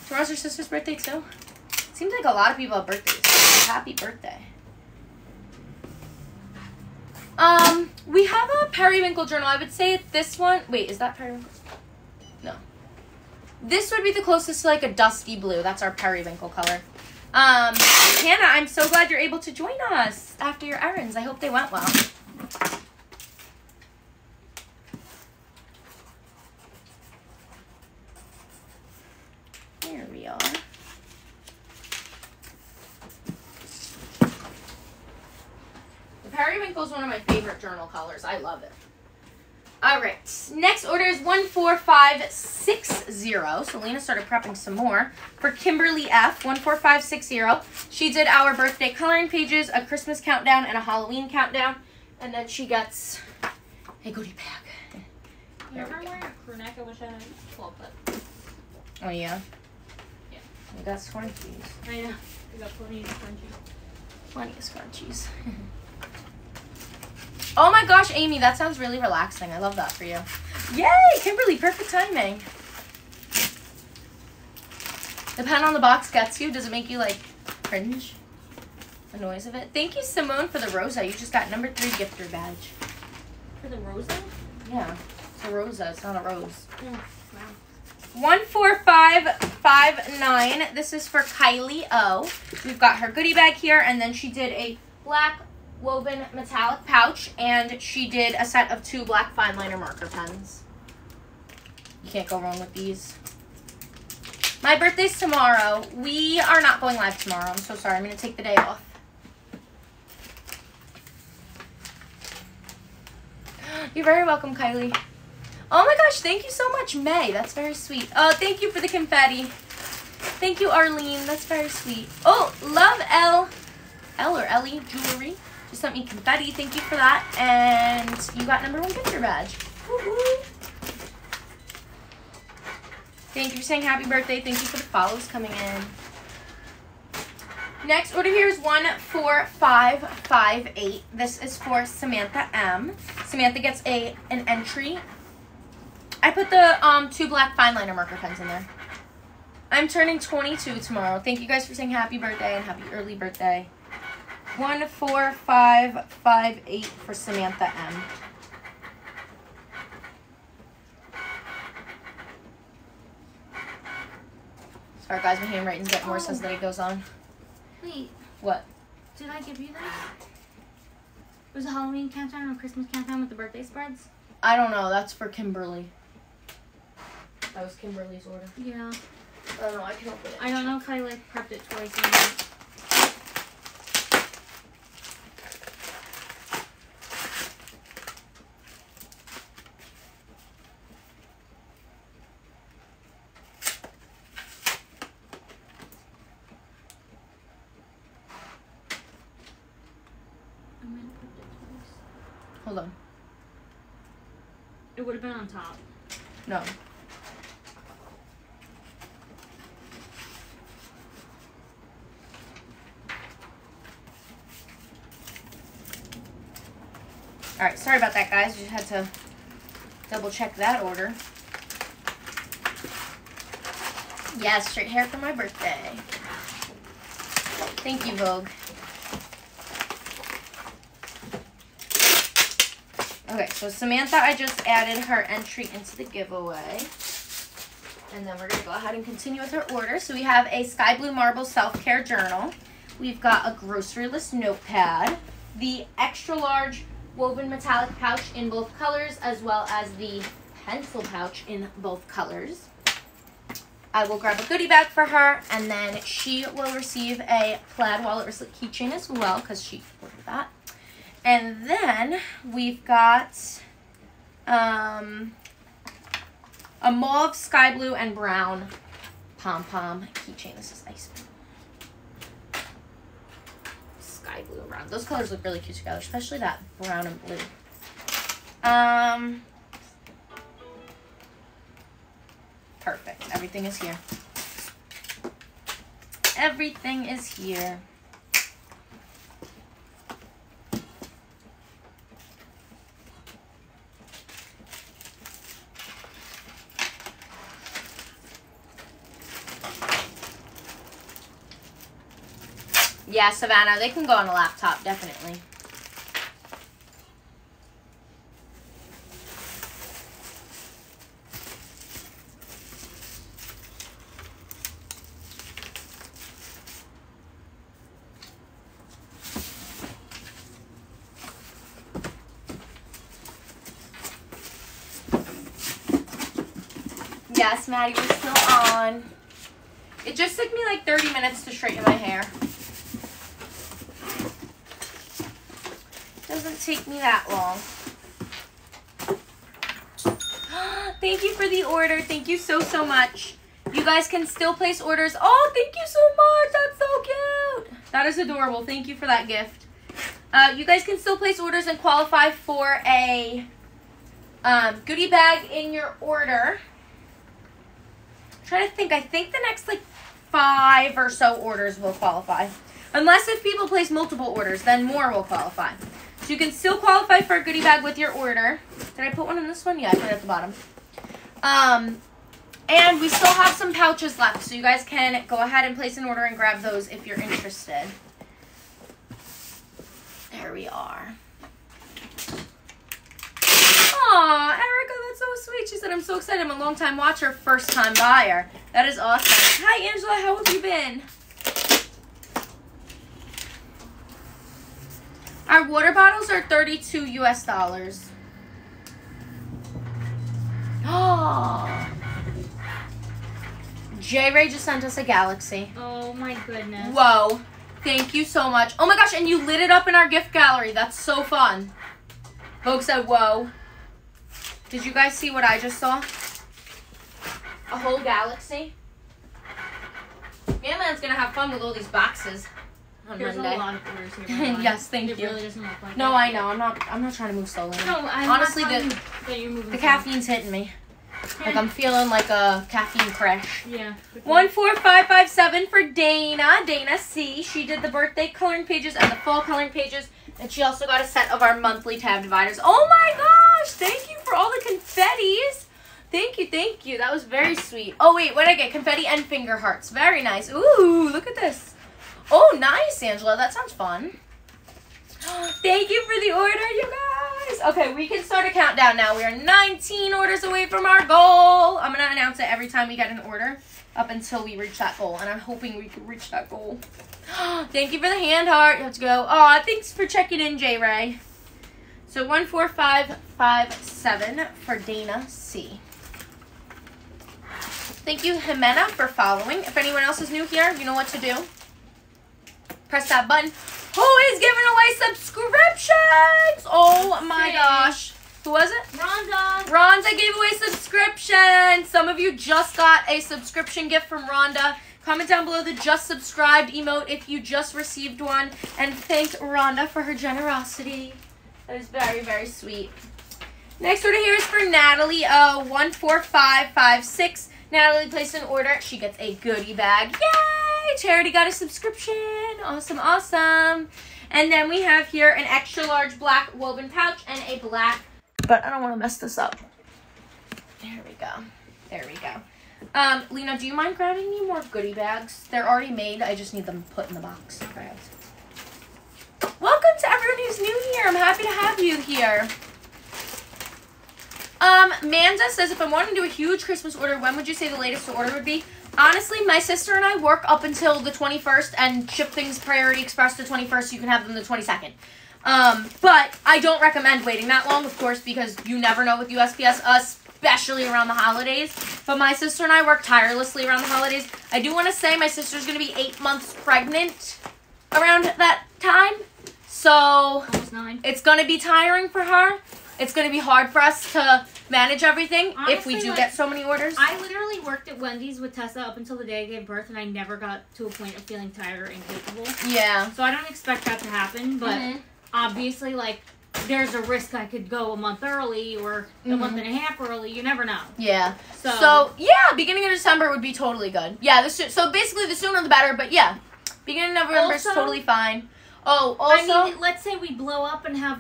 Tomorrow's your sister's birthday too? Seems like a lot of people have birthdays. Happy birthday. Um, we have a periwinkle journal. I would say this one. Wait, is that periwinkle? No. This would be the closest to like a dusty blue. That's our periwinkle color. Um, Hannah, I'm so glad you're able to join us after your errands. I hope they went well. Here we are. The periwinkle is one of my favorite journal colors. I love it. All right, next order is 14560. So Lena started prepping some more for Kimberly F. 14560. She did our birthday coloring pages, a Christmas countdown, and a Halloween countdown. And then she gets a goodie bag. Yeah, There if we I'm go. wearing a crew neck, I wish I had a 12 foot. Oh yeah. We got scrunchies. I know. We got plenty of crunchy. Plenty of scrunchies. oh my gosh, Amy, that sounds really relaxing. I love that for you. Yay, Kimberly, perfect timing. The pen on the box gets you. Does it make you like cringe? The noise of it. Thank you, Simone, for the Rosa. You just got number three gifter badge. For the Rosa? Yeah, it's a Rosa. It's not a rose. Mm, wow. One four five five nine. This is for Kylie O. We've got her goodie bag here, and then she did a black woven metallic pouch, and she did a set of two black fine liner marker pens. You can't go wrong with these. My birthday's tomorrow. We are not going live tomorrow. I'm so sorry. I'm gonna take the day off. You're very welcome, Kylie. Oh my gosh, thank you so much, May. That's very sweet. Oh, thank you for the confetti. Thank you, Arlene. That's very sweet. Oh, love L. L or Ellie Jewelry. Just sent me confetti. Thank you for that. And you got number one picture badge. Thank you for saying happy birthday. Thank you for the follows coming in. Next order here is one four five five eight. This is for Samantha M. Samantha gets a an entry I put the um two black fine liner marker pens in there. I'm turning 22 tomorrow. Thank you guys for saying happy birthday and happy early birthday. One, four, five, five, eight for Samantha M. Sorry guys, my handwriting's getting worse as the day goes on. Wait, What? did I give you this? It was a Halloween countdown or Christmas countdown with the birthday spreads? I don't know. That's for Kimberly. That was Kimberly's order. Yeah. I don't know. I can open it. I don't know if I like prepped it twice or not. I might have prepped it twice. Hold on. It would have been on top. No. Sorry about that, guys. Just had to double check that order. Yes, straight hair for my birthday. Thank you, Vogue. Okay, so Samantha, I just added her entry into the giveaway. And then we're going to go ahead and continue with her order. So we have a Sky Blue Marble Self Care Journal. We've got a grocery list notepad, the extra large woven metallic pouch in both colors, as well as the pencil pouch in both colors. I will grab a goodie bag for her, and then she will receive a plaid wallet wristlet keychain as well, because she ordered that. And then we've got um, a mauve, sky blue, and brown pom pom keychain. This is nice. Blue and brown. Those colors look really cute together, especially that brown and blue. Um, perfect. Everything is here. Everything is here. Yeah, Savannah, they can go on a laptop, definitely. Yes, Maddie, we're still on. It just took me like 30 minutes to straighten my hair. Doesn't take me that long. thank you for the order. Thank you so, so much. You guys can still place orders. Oh, thank you so much. That's so cute. That is adorable. Thank you for that gift. Uh, you guys can still place orders and qualify for a um, goodie bag in your order. I'm trying to think. I think the next like five or so orders will qualify. Unless if people place multiple orders, then more will qualify. So you can still qualify for a goodie bag with your order. Did I put one in this one? Yeah, I put it at the bottom. Um, and we still have some pouches left, so you guys can go ahead and place an order and grab those if you're interested. There we are. Aw, Erica, that's so sweet. She said, I'm so excited. I'm a long time watcher, first time buyer. That is awesome. Hi, Angela. How have you been? Our water bottles are 32 US dollars. Oh. J Ray just sent us a galaxy. Oh my goodness. Whoa. Thank you so much. Oh my gosh, and you lit it up in our gift gallery. That's so fun. Vogue said, whoa. Did you guys see what I just saw? A whole galaxy. Man-Man's gonna have fun with all these boxes on There's Monday. a lot of orders here. by the way. yes, thank it you. really doesn't look like No. I know. I'm not. I'm not trying to move slowly. No, I'm Honestly, not the- that you're moving The caffeine's hitting me. Like I'm feeling like a caffeine crash. Yeah. One four five five seven for Dana. Dana C. She did the birthday coloring pages and the fall coloring pages, and she also got a set of our monthly tab dividers. Oh my gosh! Thank you for all the confettis. Thank you, thank you. That was very sweet. Oh wait, what did I get? Confetti and finger hearts. Very nice. Ooh, look at this. Oh, nice, Angela. That sounds fun. Thank you for the order, you guys. Okay, we can start a countdown now. We are 19 orders away from our goal. I'm gonna announce it every time we get an order up until we reach that goal, and I'm hoping we can reach that goal. Thank you for the hand heart. Let's go. Aw, thanks for checking in, J Ray. So one four five five seven for Dana C. Thank you, Jimena, for following. If anyone else is new here, you know what to do. Press that button. Who is giving away subscriptions? Oh my gosh. Who was it? Rhonda. Rhonda gave away subscription. Some of you just got a subscription gift from Rhonda. Comment down below the just subscribed emote if you just received one. And thank Rhonda for her generosity. That is very, very sweet. Next order here is for Natalie, uh, 14556. Natalie placed an order. She gets a goodie bag. Yay! Charity got a subscription. Awesome, awesome. And then we have here an extra large black woven pouch and a black but I don't want to mess this up. There we go. There we go. Um, Lena, do you mind grabbing me more goodie bags? They're already made. I just need them put in the box. Grabbed. Welcome to everyone who's new here. I'm happy to have you here. Um, Manda says if I'm wanting to do a huge Christmas order, when would you say the latest order would be? Honestly, my sister and I work up until the 21st and ship things priority express the 21st. You can have them the 22nd. Um, but I don't recommend waiting that long, of course, because you never know with USPS, especially around the holidays. But my sister and I work tirelessly around the holidays. I do want to say my sister's going to be eight months pregnant around that time. So it's going to be tiring for her. It's going to be hard for us to manage everything if we do like, get so many orders. I literally worked at Wendy's with Tessa up until the day I gave birth, and I never got to a point of feeling tired or incapable. yeah. So I don't expect that to happen, but Mhm. obviously, like, there's a risk I could go a month early or a month Mhm. and a half early. You never know. Yeah. So, So, yeah, beginning of December would be totally good. Yeah, the so basically the sooner the better, but yeah, beginning of November is totally fine. Oh, also, I mean, let's say we blow up and have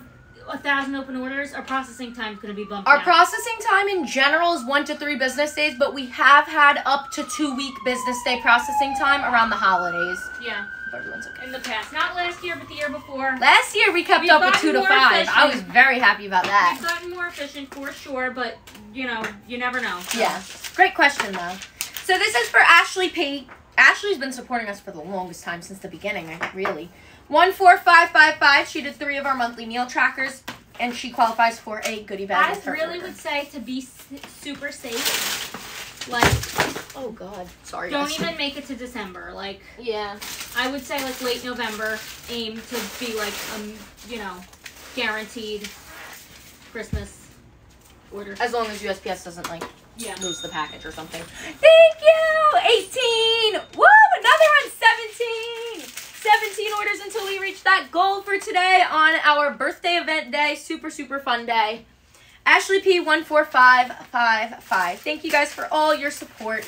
a thousand open orders. Our processing time's going to be bumped our out. processing time in general is one to three business days, but we have had up to two week business day processing time around the holidays. yeah, If everyone's okay. in the past, not last year, but the year before. Last year we kept We've up with two to five. I was very happy about that. We've gotten more efficient for sure, but you know, you never know. So. Yeah. Great question though. So this is for Ashley P. Ashley's been supporting us for the longest time since the beginning, really. One four five five five. She did three of our monthly meal trackers, and she qualifies for a goodie bag. I really order. would say to be super safe, like Oh God, sorry. don't guys. even make it to December. Like Yeah. I would say like late November, aim to be like um you know guaranteed Christmas order. As long as USPS doesn't like Yeah. lose the package or something. Thank you. Eighteen. Woo! Another one. Seventeen. 17 orders until we reach that goal for today on our birthday event day. Super, super fun day. Ashley P one four five five five. Thank you guys for all your support.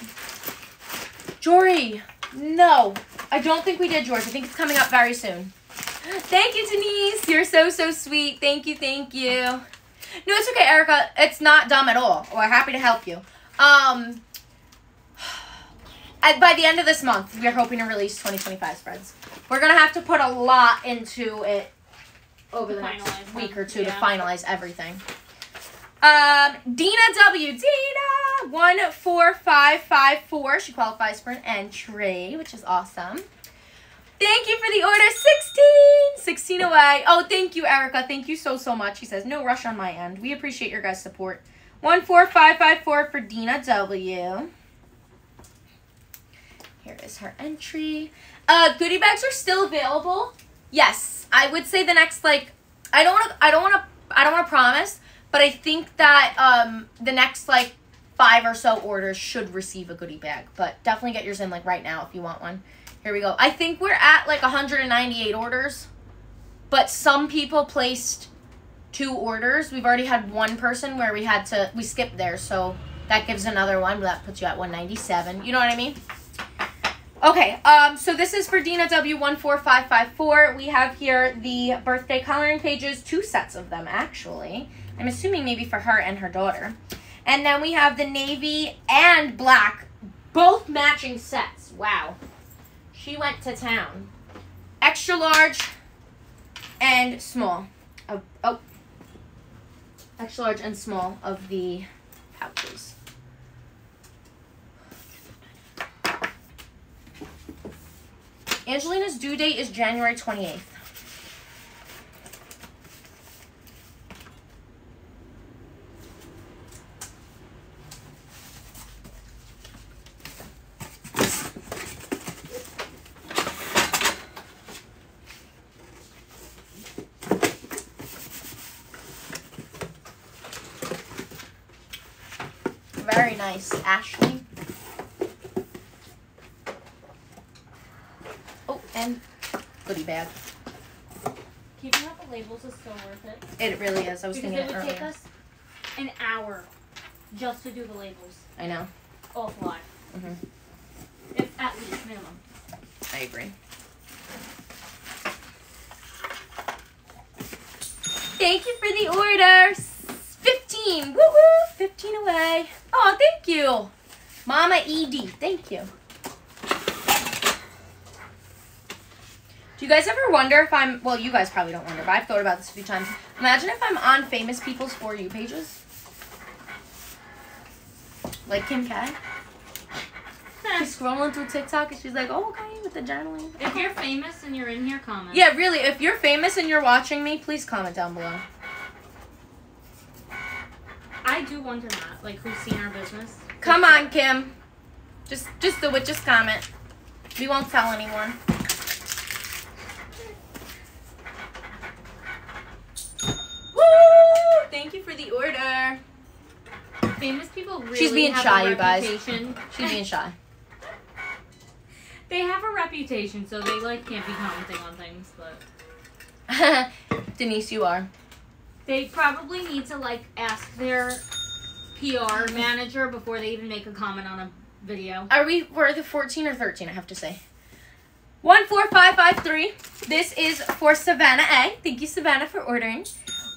Jory, no, I don't think we did George. I think it's coming up very soon. Thank you, Denise. You're so so sweet. Thank you, thank you. No, it's okay, Erica. It's not dumb at all. We're happy to help you. Um, and by the end of this month, we're hoping to release 2025 spreads. We're gonna have to put a lot into it over the next Finalize week or two to finalize everything. Um, Dina W. Dina one four five five four. She qualifies for an entry, which is awesome. Thank you for the order. 16. 16 away. Oh, thank you, Erica. Thank you so, so much. She says, no rush on my end. We appreciate your guys' support. 14554 for Dina W. Here is her entry. Uh, goodie bags are still available. Yes, I would say the next like I don't want to I don't want to I don't want to promise, but I think that um the next like five or so orders should receive a goodie bag. But definitely get yours in like right now if you want one. Here we go. I think we're at like 198 orders, but some people placed two orders. We've already had one person where we had to we skipped there, so that gives another one. But that puts you at 197. You know what I mean? Okay, um, so this is for Dina W14554. We have here the birthday coloring pages, two sets of them actually. I'm assuming maybe for her and her daughter. And then we have the navy and black, both matching sets. Wow. She went to town. Extra large and small. Oh, oh. Extra large and small of the pouches. Angelina's due date is January 28th. Very nice, Ashley. Oh, and goodie bag. Keeping up the labels is so worth it. It really is. I was Because thinking it would take earlier. us an hour just to do the labels I know. offline. hmm If at least minimum. I agree. Thank you for the order. 15. Woo woo. 15 away. Oh, thank you. Mama ED. Thank you. Do you guys ever wonder if I'm, well, you guys probably don't wonder, but I've thought about this a few times. Imagine if I'm on famous people's For You pages. Like Kim K. She's scrolling through TikTok and she's like, oh, okay, with the journaling. If you're famous and you're in here, comment. Yeah, really, if you're famous and you're watching me, please comment down below. I do wonder that, like who's seen our business. Come on, Kim. Just just do it, just comment. We won't tell anyone. Woo! Thank you for the order. Famous people really She's being have shy, a you guys. She's being shy. they have a reputation, so they like can't be commenting on things, but Denise, you are. they probably need to like ask their PR manager before they even make a comment on a video. Are we we're the 14 or 13, I have to say. 14553. This is for Savannah A. Thank you, Savannah, for ordering.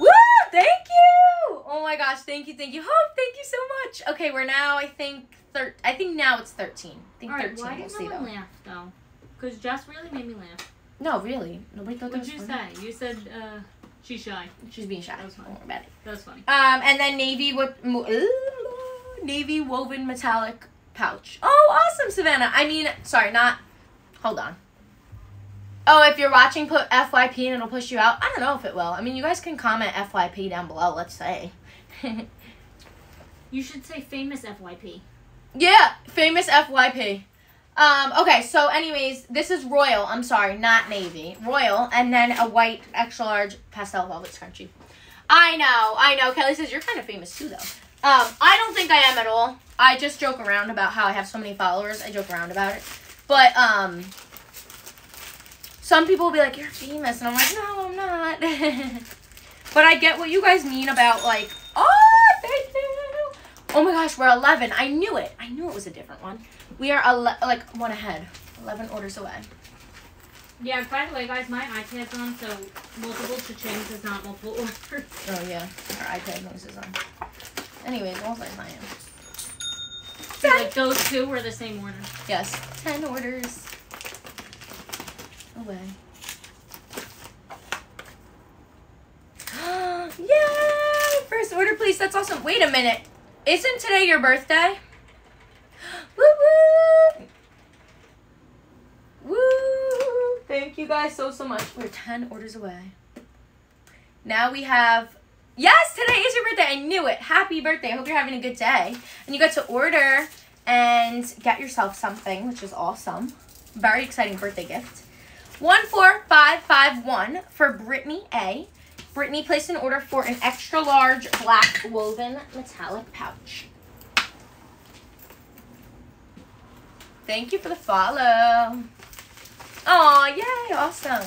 Woo! Thank you! Oh my gosh, thank you, thank you. Hope, thank you so much. Okay, we're now, I think, thir- I think now it's 13. I think All right, 13. why we'll did see no one though. laugh though? Because Jess really made me laugh. No, really. Nobody thought that What'd was you funny. say? You said uh, she's shy. She's being shy. That was funny. Don't worry about it. That was funny. Um, and then navy with navy woven metallic pouch. Oh, awesome, Savannah. I mean, sorry, not. Hold on. Oh, if you're watching, put FYP and it'll push you out. I don't know if it will. I mean, you guys can comment FYP down below. Let's say. You should say famous FYP. yeah, famous FYP. Um, okay, so anyways, this is royal. I'm sorry, not navy. Royal, and then a white extra large pastel velvet scrunchie. I know, I know. Kelly says you're kind of famous too, though. Um, I don't think I am at all. I just joke around about how I have so many followers. I joke around about it, but um, some people will be like, "You're famous," and I'm like, "No, I'm not." but I get what you guys mean about like, oh, Oh my gosh, we're 11. I knew it. I knew it was a different one. We are like one ahead. 11 orders away. Yeah, by the way, guys, my iPad's on, so multiple cha-chings is not multiple orders. Oh yeah, our iPad noise is on. Anyways, what was I saying? So, like, those two were the same order. Yes, 10 orders away. Yay! First order, please. That's awesome. Wait a minute. Isn't today your birthday? Woo woo! Woo! Thank you guys so, so much. We're 10 orders away. Now we have. Yes, today is your birthday. I knew it. Happy birthday. I hope you're having a good day. And you got to order and get yourself something, which is awesome. Very exciting birthday gift. 14551 for Brittany A. Brittany placed an order for an extra large black woven metallic pouch. Thank you for the follow. Oh, yay, awesome.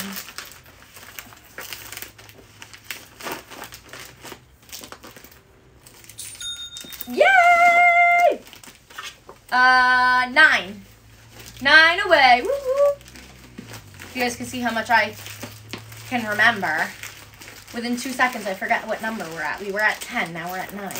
Yay! Uh, nine. Nine away. Woo. You guys can see how much I can remember. Within two seconds, I forgot what number we're at. We were at 10, now we're at 9.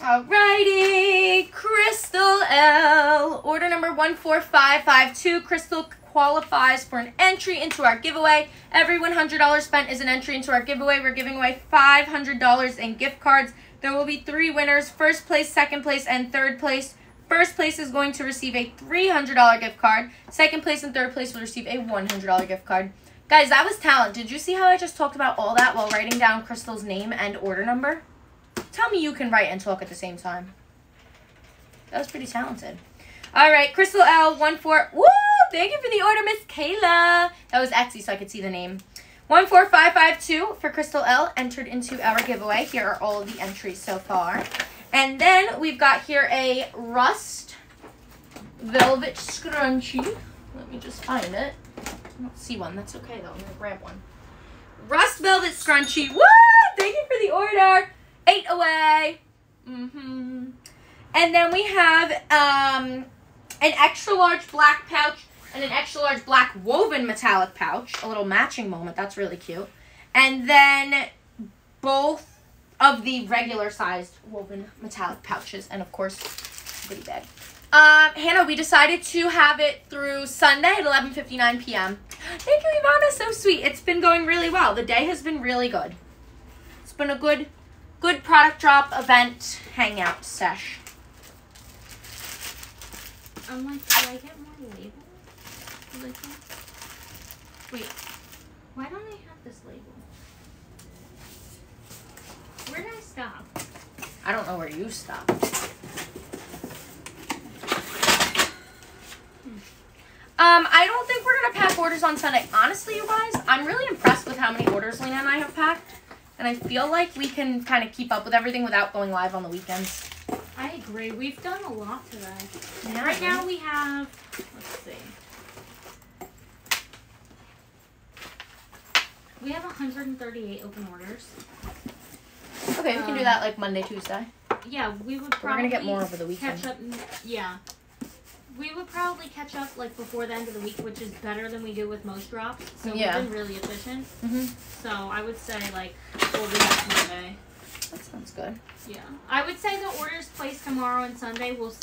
Alrighty, Crystal L. Order number 14552. Crystal qualifies for an entry into our giveaway. Every $100 spent is an entry into our giveaway. We're giving away $500 in gift cards. There will be three winners first place, second place, and third place. First place is going to receive a $300 gift card. Second place and third place will receive a $100 gift card. Guys, that was talent. Did you see how I just talked about all that while writing down Crystal's name and order number? Tell me you can write and talk at the same time. That was pretty talented. All right, Crystal L, one four. Woo! Thank you for the order, Miss Kayla. That was Etsy, so I could see the name. One four five five two for Crystal L entered into our giveaway. Here are all the entries so far, and then we've got here a rust velvet scrunchie. Let me just find it. I don't see one. That's okay though. I'm gonna grab one. Rust velvet scrunchie. Woo! Thank you for the order. Eight away. Mm-hmm. And then we have um, an extra large black pouch and an extra large black woven metallic pouch. A little matching moment. That's really cute. And then both of the regular sized woven metallic pouches. And of course, goodie bag. Um, Hannah, we decided to have it through Sunday at 11:59 p.m. Thank you, Ivana. So sweet. It's been going really well. The day has been really good. It's been a good, good product drop event hangout sesh. I'm like, do I get more labels? Like? Wait, why don't I have this label? Where did I stop? I don't know where you stopped. Um, I don't think we're gonna pack orders on Sunday. Honestly, you guys, I'm really impressed with how many orders Lena and I have packed, and I feel like we can kind of keep up with everything without going live on the weekends. I agree. We've done a lot today. Yeah. Right now we have, let's see. We have 138 open orders. Okay, we can do Um, that like Monday, Tuesday. Yeah, we would We're probably gonna get more over the weekend. catch up. Yeah, we would probably catch up like before the end of the week, which is better than we do with most drops. So Yeah. we've been really efficient. Mm-hmm. So I would say like we'll do next Monday. That sounds good. Yeah, I would say the orders placed tomorrow and Sunday will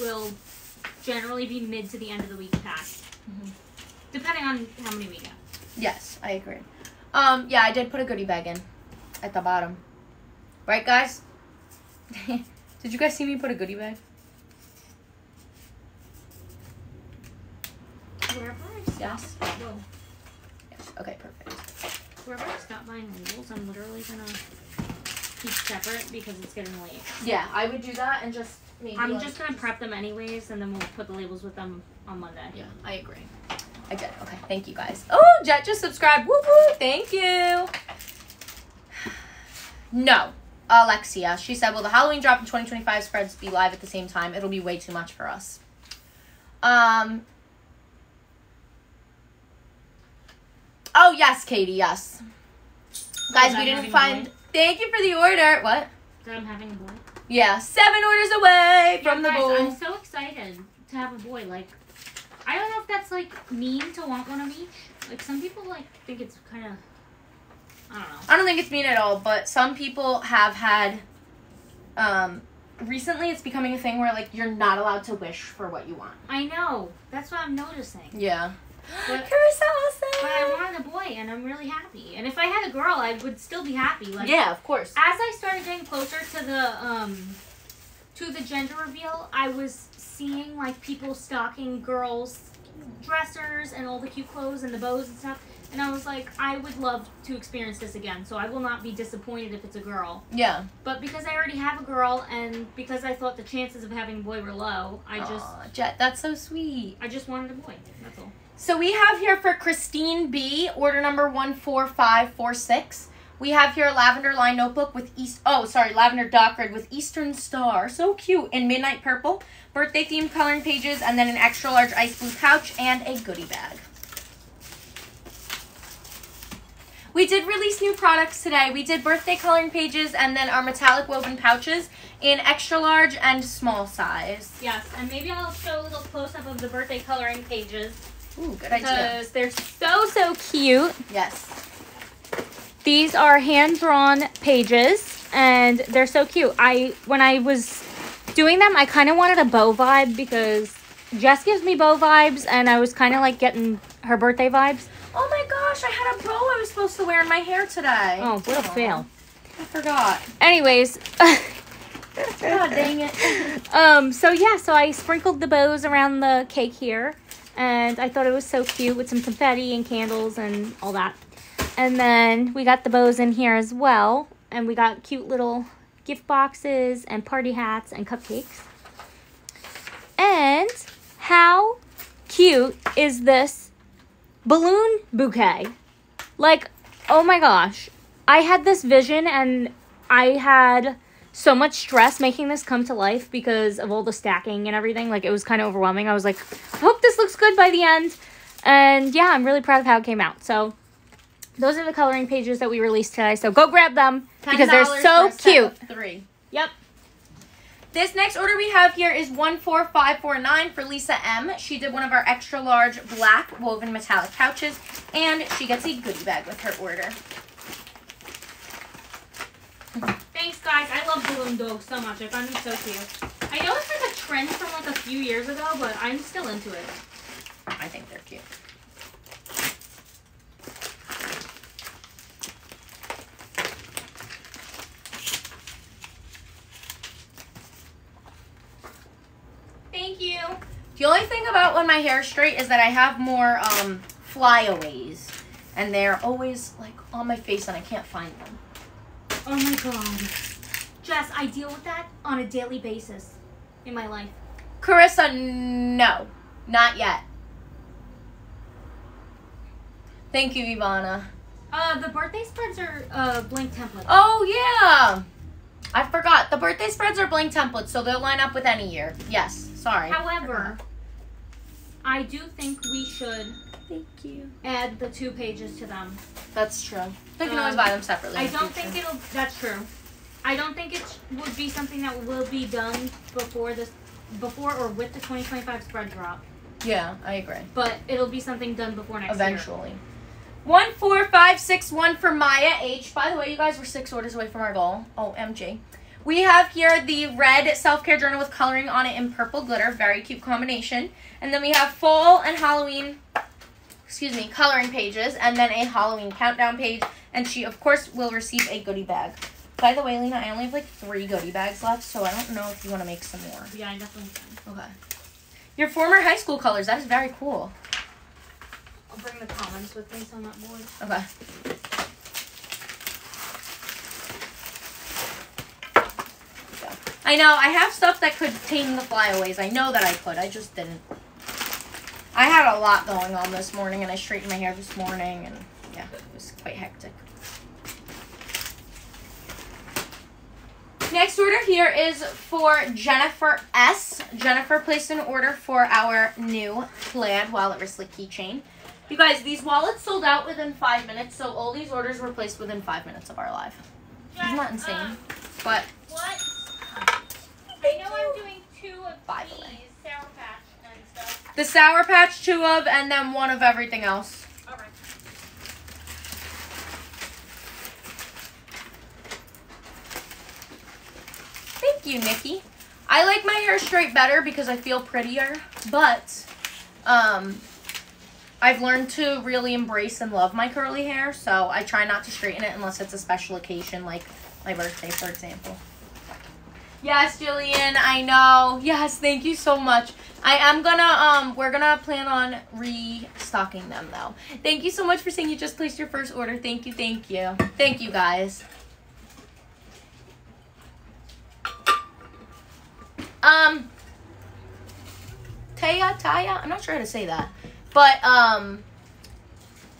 will generally be mid to the end of the week packed, Mhm. depending on how many we get. Yes, I agree. Um, yeah, I did put a goodie bag in at the bottom. Right, guys? did you guys see me put a goodie bag? Wherever I stop, Yes. whoa, Yes. Okay, perfect. wherever I stop buying labels, I'm literally gonna keep separate because it's getting late. Yeah, I would do that and just maybe. I'm like- just gonna prep them anyways, and then we'll put the labels with them on Monday. Yeah, I agree. I did. Okay, thank you guys. Oh, Jet just subscribed. Woo woo! Thank you. No. Alexia. She said, "Will the Halloween drop in 2025 spreads be live at the same time? It'll be way too much for us." Um. Oh yes, Katie. Yes. Guys, we didn't find. Thank you for the order. What? That I'm having a boy. Yeah, seven orders away from the guys, bowl. I'm so excited to have a boy. Like, I don't know if that's like mean to want one of each. Like some people like think it's kind of. I don't know. I don't think it's mean at all, but some people have had. Um, recently, it's becoming a thing where like you're not allowed to wish for what you want. I know. That's what I'm noticing. Yeah. But- But I wanted a boy, and I'm really happy. And if I had a girl, I would still be happy. Like, Yeah, of course. As I started getting closer to the um, to the gender reveal, I was seeing like people stocking girls' dressers and all the cute clothes and the bows and stuff. And I was like, I would love to experience this again. So I will not be disappointed if it's a girl. Yeah. But because I already have a girl, and because I thought the chances of having a boy were low, I just Aw, Jet, that's so sweet. I just wanted a boy. That's all. So we have here for Christine B, order number 14546. We have here a lavender line notebook with East oh sorry, lavender dot grid with Eastern Star. So cute. In midnight purple, birthday themed coloring pages, and then an extra large ice blue pouch and a goodie bag. We did release new products today. We did birthday coloring pages and then our metallic woven pouches in extra large and small size. Yes, and maybe I'll show a little close up of the birthday coloring pages Ooh, good idea. because they're so so cute. Yes. These are hand drawn pages and they're so cute. I when I was doing them, I kind of wanted a bow vibe because Jess gives me bow vibes and I was kind of like getting her birthday vibes. Oh my gosh, I had a bow I was supposed to wear in my hair today. Oh, what a fail. I forgot. Anyways, God dang it. um so yeah, so I sprinkled the bows around the cake here and I thought it was so cute with some confetti and candles and all that. And then we got the bows in here as well and we got cute little gift boxes and party hats and cupcakes. And how cute is this balloon bouquet? Like, oh my gosh. I had this vision and I had so much stress making this come to life because of all the stacking and everything. Like, it was kind of overwhelming. I was like, I hope this looks good by the end. And yeah, I'm really proud of how it came out. So, those are the coloring pages that we released today. So, go grab them because they're so for a set cute. Three. Yep. This next order we have here is 14549 for Lisa M. She did one of our extra large black woven metallic pouches, and she gets a goodie bag with her order. Guys. I love balloon dogs so much. I find them so cute. I know it's like a trend from like a few years ago, but I'm still into it. I think they're cute. Thank you. The only thing about when my hair is straight is that I have more um, flyaways, and they're always like on my face, and I can't find them. Oh my god. Jess, I deal with that on a daily basis in my life. Carissa, no, not yet. Thank you, Ivana. Uh, the birthday spreads are uh blank templates. Oh yeah, I forgot. The birthday spreads are blank templates, so they'll line up with any year. Yes, sorry. However, I do think we should thank you. add the two pages to them. That's true. They can always Um, buy them separately. I don't think it'll. That's true. I don't think it would be something that will be done before this, before or with the 2025 spread drop. Yeah, I agree. But it'll be something done before next Eventually. year. Eventually. One four five six one for Maya H. By the way, you guys were six orders away from our goal. Oh, MG. We have here the red self care journal with coloring on it in purple glitter. Very cute combination. And then we have fall and Halloween, excuse me, coloring pages, and then a Halloween countdown page. And she, of course, will receive a goodie bag. By the way, Lena, I only have like three goodie bags left, so I don't know if you want to make some more. Yeah, I definitely can. Okay. Your former high school colors. That is very cool. I'll bring the comments with me I'm not bored. Okay. I know, I have stuff that could tame the flyaways. I know that I could. I just didn't. I had a lot going on this morning and I straightened my hair this morning and yeah, it was quite hectic. Next order here is for Jennifer S. Jennifer placed an order for our new plaid wallet wristlet keychain. You guys, these wallets sold out within five minutes, so all these orders were placed within five minutes of our live. Isn't that insane? Um, But what? I know I'm doing two of By these. Sour Patch and stuff. the Sour Patch, two of, and then one of everything else. Alright. You, Nikki. I like my hair straight better because I feel prettier, but um, I've learned to really embrace and love my curly hair, so I try not to straighten it unless it's a special occasion, like my birthday, for example. Yes, Jillian, I know. Yes, thank you so much. I am gonna um we're gonna plan on restocking them though. Thank you so much for saying you just placed your first order. Thank you, thank you. Thank you guys. Um Taya, Taya, I'm not sure how to say that. But um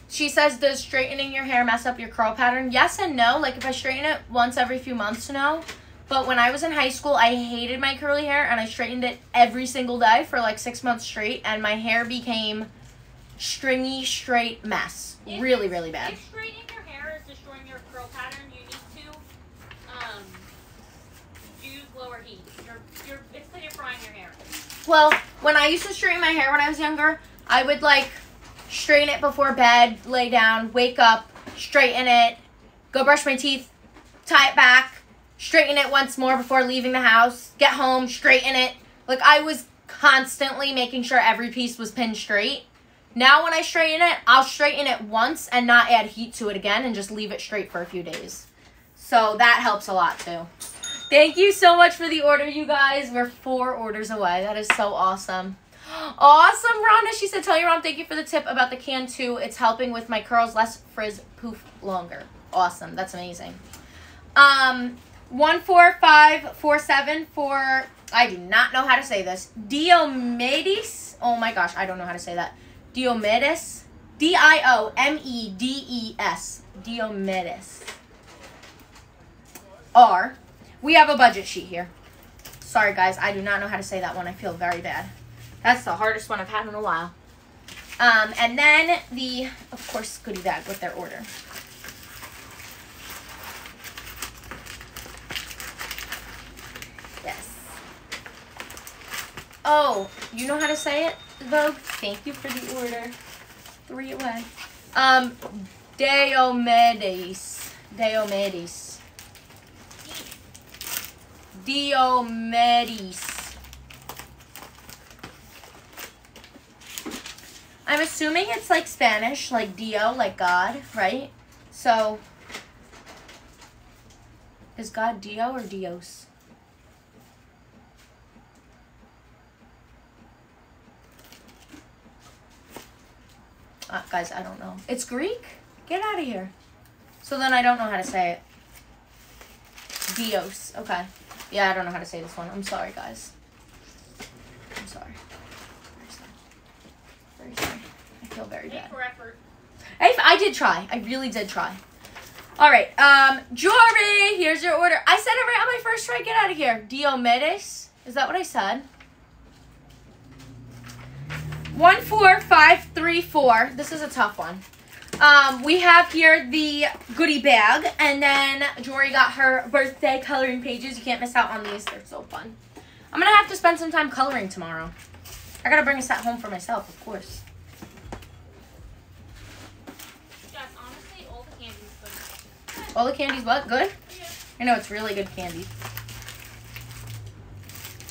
she says does straightening your hair mess up your curl pattern? Yes and no. Like if I straighten it once every few months, no. But when I was in high school, I hated my curly hair and I straightened it every single day for like six months straight, and my hair became stringy, straight mess. Really, really bad. If straightening your hair is destroying your curl pattern, you need to um, use lower heat. You're, you're, it's because you're frying your hair. Well, when I used to straighten my hair when I was younger, I would like straighten it before bed, lay down, wake up, straighten it, go brush my teeth, tie it back, straighten it once more before leaving the house, get home, straighten it. Like I was constantly making sure every piece was pinned straight. Now when I straighten it, I'll straighten it once and not add heat to it again and just leave it straight for a few days. So that helps a lot too. Thank you so much for the order, you guys. We're four orders away. That is so awesome. Awesome, Rhonda. She said, Tell your mom thank you for the tip about the can too. It's helping with my curls, less frizz, poof longer. Awesome. That's amazing. Um, one four five four seven for I do not know how to say this. Diomedes. Oh my gosh, I don't know how to say that. Diomedes. D I O M E D E S. Diomedes. R. We have a budget sheet here. Sorry, guys. I do not know how to say that one. I feel very bad. That's the hardest one I've had in a while. Um, and then the, of course, goodie bag with their order. Yes. Oh, you know how to say it, Vogue? Thank you for the order. Three away. Um, Diomedes. Diomedes. Diomedes. I'm assuming it's like Spanish, like Dio, like God, right? So, is God Dio or Dios? Uh, guys, I don't know. It's Greek? Get out of here. So then I don't know how to say it. Dios. Okay. Yeah, I don't know how to say this one. I'm sorry, guys. I'm sorry. Very sorry. Very sorry. I feel very bad. I, I did try. I really did try. All right. Um, Jory, here's your order. I said it right on my first try. Get out of here. Diomedes. Is that what I said? One four five three four. This is a tough one. Um, we have here the goodie bag, and then Jory got her birthday coloring pages. You can't miss out on these; they're so fun. I'm gonna have to spend some time coloring tomorrow. I gotta bring a set home for myself, of course. Yes, honestly, all the candy's good. All the candy's what? Good? Yeah. I know it's really good candy.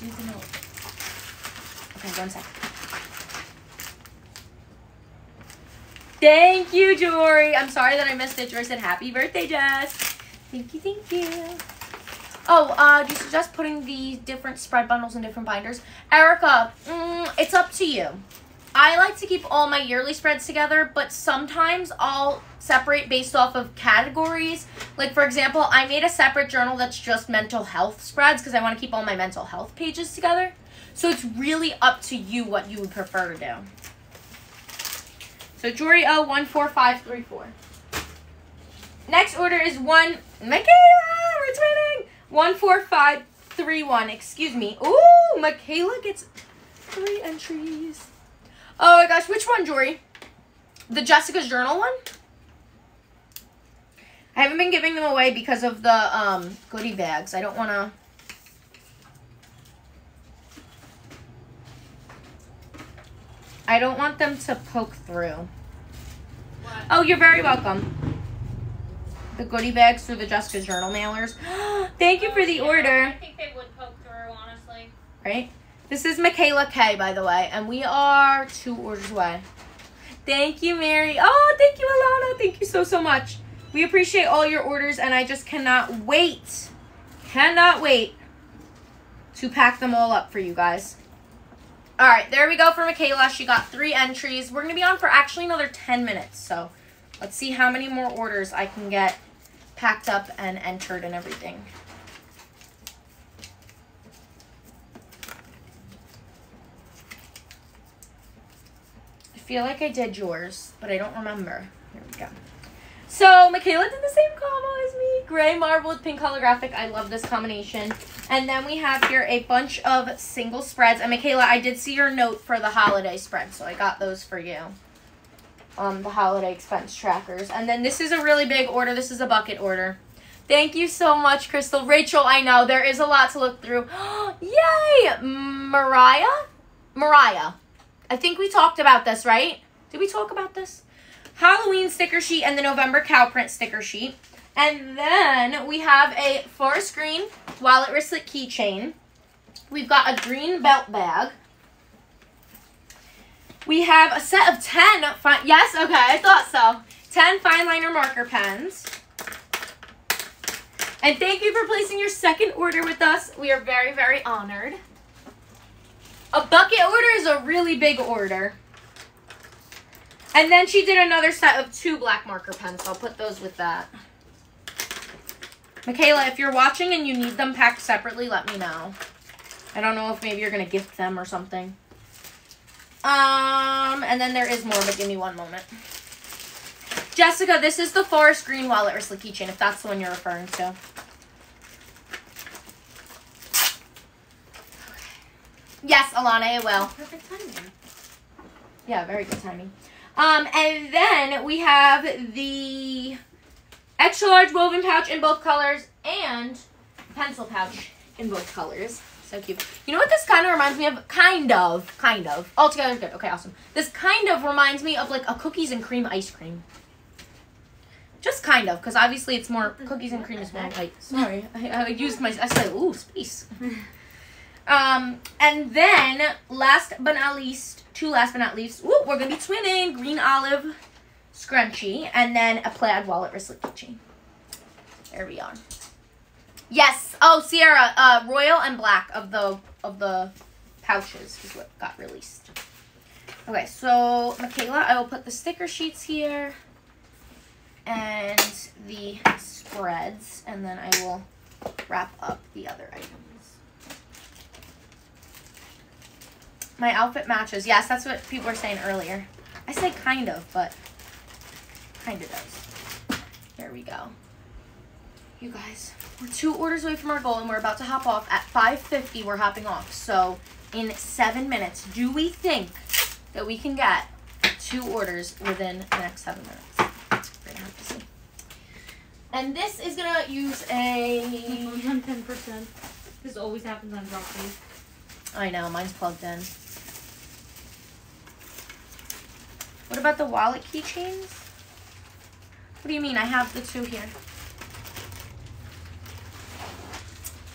Use the milk. Okay, one sec. Thank you, Jory. I'm sorry that I missed it. Jory said happy birthday, Jess. Thank you, thank you. Oh, uh, do you suggest putting the different spread bundles in different binders? Erica, mm, it's up to you. I like to keep all my yearly spreads together, but sometimes I'll separate based off of categories. Like, for example, I made a separate journal that's just mental health spreads because I want to keep all my mental health pages together. So it's really up to you what you would prefer to do. So Jory O one four five three four. Next order is one Michaela, we're twinning. 14531. Excuse me. Ooh, Michaela gets three entries. Oh my gosh, which one, Jory? The Jessica's Journal one? I haven't been giving them away because of the um, goodie bags. I don't want to. I don't want them to poke through. What? Oh, you're very welcome. The goodie bags through the Jessica's Journal mailers. Thank you for the Oh, order. I think they would poke through, honestly. Right? This is Michaela K, by the way, and we are two orders away. Thank you, Mary. Oh, thank you, Alana. Thank you so, so much. We appreciate all your orders, and I just cannot wait, cannot wait to pack them all up for you guys. All right, there we go for Michaela. She got three entries. We're going to be on for actually another 10 minutes, so let's see how many more orders I can get packed up and entered and everything. I feel like I did yours, but I don't remember. Here we go. So Michaela did the same combo as me. Gray marble with pink holographic. I love this combination. And then we have here a bunch of single spreads. And Michaela, I did see your note for the holiday spread, so I got those for you. Um, the holiday expense trackers. And then this is a really big order. This is a bucket order. Thank you so much, Crystal. Rachel, I know there is a lot to look through. Yay! Mariah? Mariah. I think we talked about this, right? Did we talk about this? Halloween sticker sheet and the November cow print sticker sheet. And then we have a forest green wallet wristlet keychain. We've got a green belt bag. We have a set of 10 fine, yes, okay, I thought so. 10 fine liner marker pens. And thank you for placing your second order with us. We are very, very honored. A bucket order is a really big order. And then she did another set of two black marker pens. So I'll put those with that. Michaela, if you're watching and you need them packed separately, let me know. I don't know if maybe you're going to gift them or something. Um, and then there is more, but give me one moment. Jessica, this is the forest green wallet or wristlet keychain, if that's the one you're referring to. Yes, Alana, it will. Perfect timing. Yeah, very good timing. Um, and then we have the extra large woven pouch in both colors and pencil pouch in both colors. So cute. You know what this kind of reminds me of? Kind of. Kind of. Altogether good. Okay, awesome. This kind of reminds me of like a cookies and cream ice cream. Just kind of, because obviously it's more cookies and cream is more white. Sorry, I, I used my. I said, ooh, space. Um, and then last but not least, two last but not least, we're gonna be twinning green olive scrunchie and then a plaid wallet wristlet keychain. There we are. Yes. Oh, Sierra, uh, royal and black of the of the pouches is what got released. Okay, so Michaela, I will put the sticker sheets here and the spreads, and then I will wrap up the other items. My outfit matches. Yes, that's what people were saying earlier. I say kind of, but kind of does. There we go. You guys, we're two orders away from our goal, and we're about to hop off at 5:50. We're hopping off, so in seven minutes, do we think that we can get two orders within the next seven minutes? We're gonna have to see. And this is gonna use a. on ten percent. This always happens on drop days. I know, mine's plugged in. What about the wallet keychains? What do you mean? I have the two here.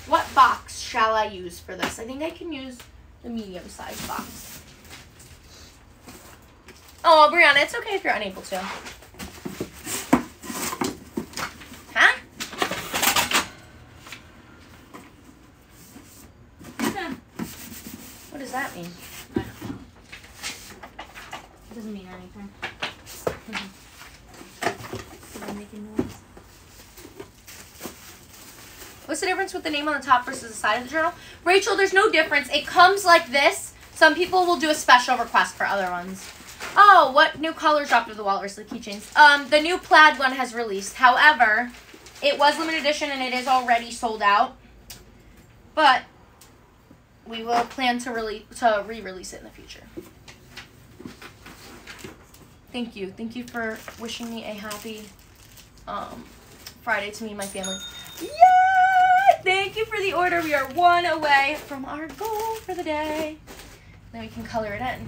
What box shall I use for this? I think I can use the medium sized box. Oh, Brianna, it's okay if you're unable to. Huh? What does that mean? I don't know. It doesn't mean anything. Is it making noise? What's the the name on the top versus the side of the journal? Rachel, there's no difference. It comes like this. Some people will do a special request for other ones. Oh, what new colors dropped with the wallet wristlet keychains? Um, the new plaid one has released. However, it was limited edition and it is already sold out. But we will plan to really to re-release it in the future. Thank you. Thank you for wishing me a happy um, Friday to me and my family. Yay! Thank you for the order. We are one away from our goal for the day. Then we can color it in.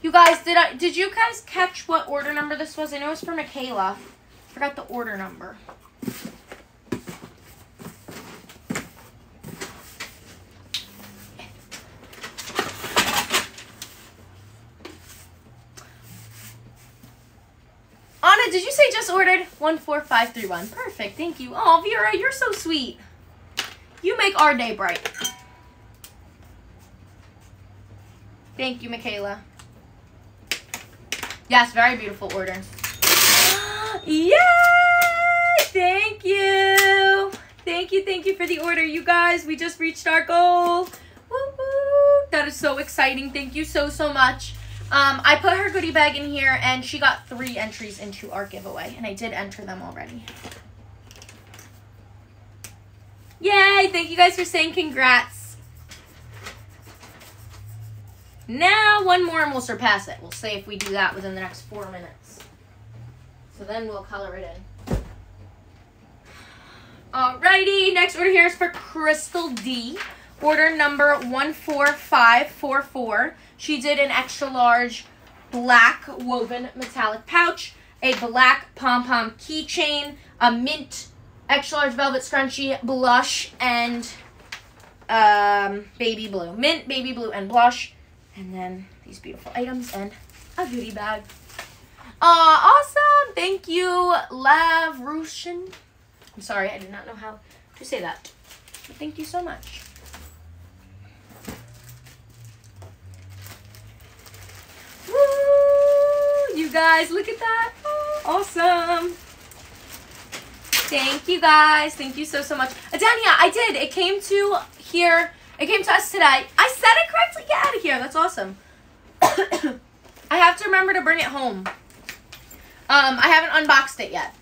You guys, did I did you guys catch what order number this was? I know it's for Michaela. Forgot the order number. Anna, did you say just ordered? 14531. Perfect, thank you. Oh, Vera, you're so sweet. You make our day bright. Thank you, Michaela. Yes, very beautiful order. Yay! Thank you. Thank you, thank you for the order, you guys. We just reached our goal. Woo woo. That is so exciting. Thank you so, so much. Um, I put her goodie bag in here and she got three entries into our giveaway and I did enter them already. Yay! Thank you guys for saying congrats. Now one more and we'll surpass it. We'll see if we do that within the next four minutes. So then we'll color it in. Alrighty, next order here is for Crystal D. Order number 14544. She did an extra large black woven metallic pouch, a black pom-pom keychain, a mint extra large velvet scrunchie, blush, and um, baby blue. Mint, baby blue, and blush. And then these beautiful items and a goodie bag. Aw, awesome! Thank you, Lavrushin. I'm sorry, I did not know how to say that. But thank you so much. Woo! You guys, look at that. Awesome. Thank you guys. Thank you so, so much. Adania, I did. It came to here. It came to us today. I said it correctly. Get out of here. That's awesome. I have to remember to bring it home. Um, I haven't unboxed it yet.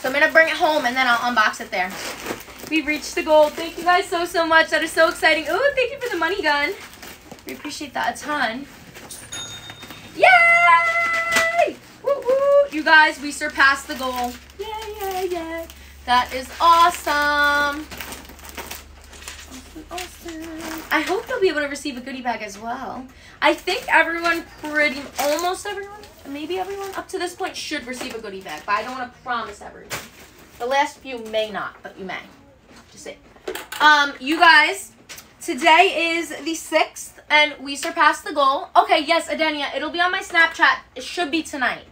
So I'm going to bring it home and then I'll unbox it there. We reached the goal. Thank you guys so, so much. That is so exciting. Oh, thank you for the money gun. We appreciate that a ton. Yay! Woo! You guys, we surpassed the goal. Yay, yay, yay. That is awesome. Awesome, awesome. I hope you'll be able to receive a goodie bag as well. I think everyone pretty, almost everyone, maybe everyone up to this point should receive a goodie bag, but I don't want to promise everyone. The last few may not, but you may. Just say. Um, you guys, today is the 6th and we surpassed the goal. Okay, yes, Adenia, it'll be on my Snapchat. It should be tonight.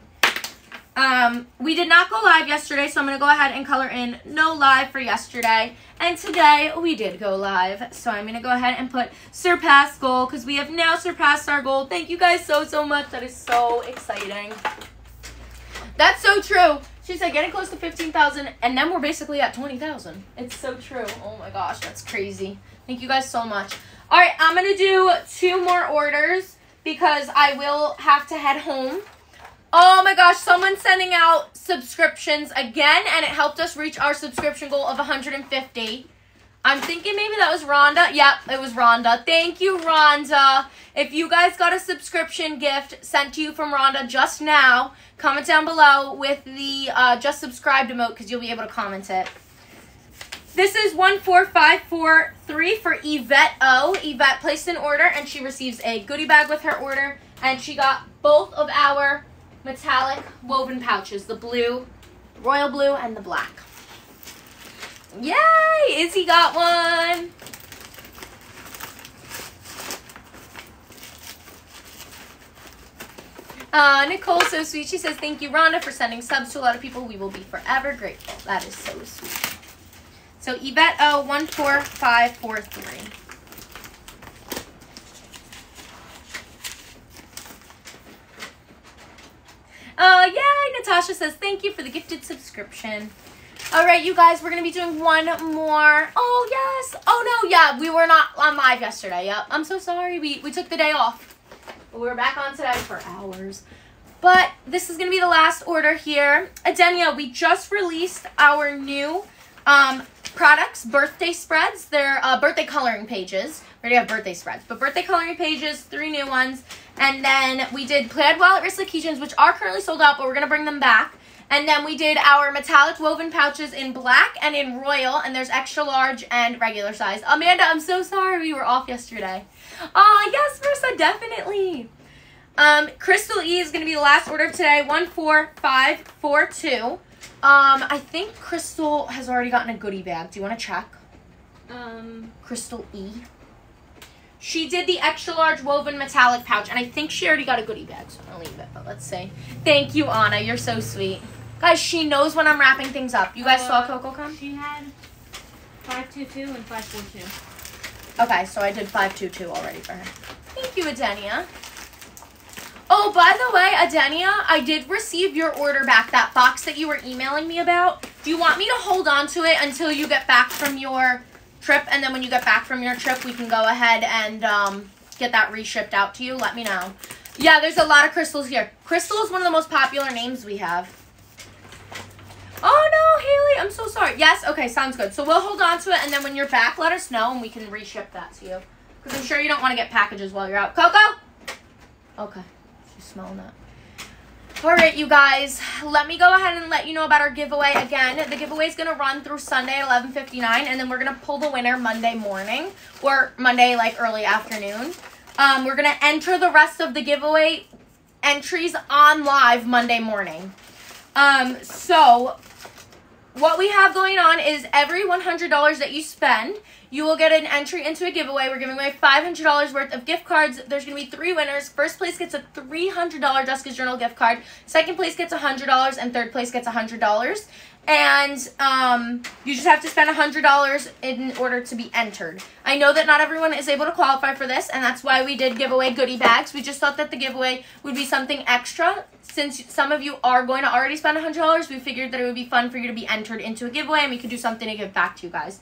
Um, we did not go live yesterday, so I'm going to go ahead and color in no live for yesterday. And today we did go live, so I'm going to go ahead and put surpass goal because we have now surpassed our goal. Thank you guys so, so much. That is so exciting. That's so true. She said getting close to 15,000 and then we're basically at 20,000. It's so true. Oh my gosh, that's crazy. Thank you guys so much. All right, I'm going to do two more orders because I will have to head home. Oh my gosh, someone's sending out subscriptions again, and it helped us reach our subscription goal of 150. I'm thinking maybe that was Rhonda. Yep, it was Rhonda. Thank you, Rhonda. If you guys got a subscription gift sent to you from Rhonda just now, comment down below with the uh, just subscribed emote because you'll be able to comment it. This is 14543 for Yvette O. Yvette placed an order and she receives a goodie bag with her order. And she got both of our metallic woven pouches, the blue, royal blue, and the black. Yay! Izzy got one. Uh, Nicole, so sweet. She says, thank you, Rhonda, for sending subs to a lot of people. We will be forever grateful. That is so sweet. So Yvette O, 14543. Oh, yay! Natasha says, thank you for the gifted subscription. All right, you guys, we're gonna be doing one more. Oh yes. Oh no, yeah, we were not on live yesterday. Yep. I'm so sorry. We we took the day off. But we're back on today for hours. But this is gonna be the last order here. Adenia, we just released our new um, products, birthday spreads. They're uh, birthday coloring pages. We already have birthday spreads, but birthday coloring pages, three new ones. And then we did plaid wallet wristlet keychains, which are currently sold out, but we're gonna bring them back. And then we did our metallic woven pouches in black and in royal, and there's extra large and regular size. Amanda, I'm so sorry we were off yesterday. Oh, yes, Marissa, definitely. Um, Crystal E is going to be the last order of today, 14542. Um, I think Crystal has already gotten a goodie bag. Do you want to check? Um, Crystal E. She did the extra large woven metallic pouch, and I think she already got a goodie bag, so I'm gonna leave it. But let's see. Thank you, Anna. You're so sweet. Guys, she knows when I'm wrapping things up. You guys saw Uh, Coco come? she had 522 and 542. Okay, so I did 522 already for her. Thank you, Adenia. Oh, by the way, Adenia, I did receive your order back, that box that you were emailing me about. Do you want me to hold on to it until you get back from your trip? And then when you get back from your trip, we can go ahead and um, get that reshipped out to you? Let me know. Yeah, there's a lot of crystals here. Crystal is one of the most popular names we have. Oh no, Haley, I'm so sorry. Yes, okay, sounds good. So we'll hold on to it, and then when you're back, let us know, and we can reship that to you. Because I'm sure you don't want to get packages while you're out. Coco? Okay, smelling that. All right, you guys, let me go ahead and let you know about our giveaway again. The giveaway is going to run through Sunday at 11:59, and then we're going to pull the winner Monday morning or Monday like early afternoon. Um, we're going to enter the rest of the giveaway entries on live Monday morning. Um, so what we have going on is every $100 that you spend, you will get an entry into a giveaway. We're giving away $500 worth of gift cards. There's going to be three winners. First place gets a $300 Jessica's Journal gift card. Second place gets $100, and third place gets $100. And um, you just have to spend $100 in order to be entered. I know that not everyone is able to qualify for this, and that's why we did give away goodie bags. We just thought that the giveaway would be something extra. Since some of you are going to already spend $100, we figured that it would be fun for you to be entered into a giveaway, and we could do something to give back to you guys.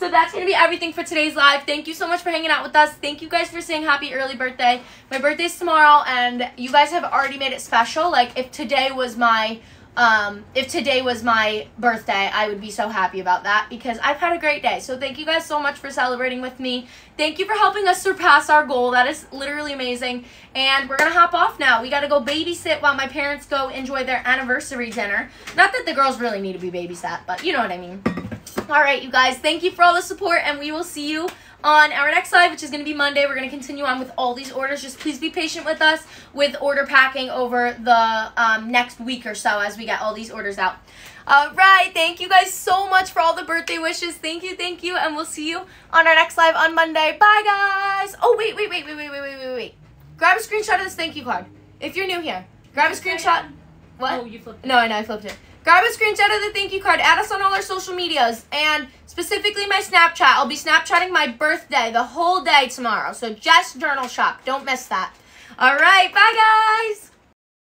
So that's going to be everything for today's live. Thank you so much for hanging out with us. Thank you guys for saying happy early birthday. My birthday's tomorrow, and you guys have already made it special. Like, if today was my um, if today was my birthday, I would be so happy about that because I've had a great day. So thank you guys so much for celebrating with me. Thank you for helping us surpass our goal. That is literally amazing. And we're gonna hop off now. We gotta go babysit while my parents go enjoy their anniversary dinner. Not that the girls really need to be babysat, but you know what I mean. All right, you guys, thank you for all the support, and we will see you on our next live, which is going to be Monday. We're going to continue on with all these orders. Just please be patient with us with order packing over the um, next week or so as we get all these orders out. All right, thank you guys so much for all the birthday wishes. Thank you, thank you, and we'll see you on our next live on Monday. Bye, guys. Oh, wait, wait, wait, wait, wait, wait, wait, wait, wait. Grab a screenshot of this thank you card. If you're new here, grab a screenshot. What? Oh, you flipped it. No, I know, I flipped it. Grab a screenshot of the thank you card. Add us on all our social medias. And specifically my Snapchat. I'll be Snapchatting my birthday the whole day tomorrow. So Jessjournalshop. Don't miss that. All right. Bye, guys.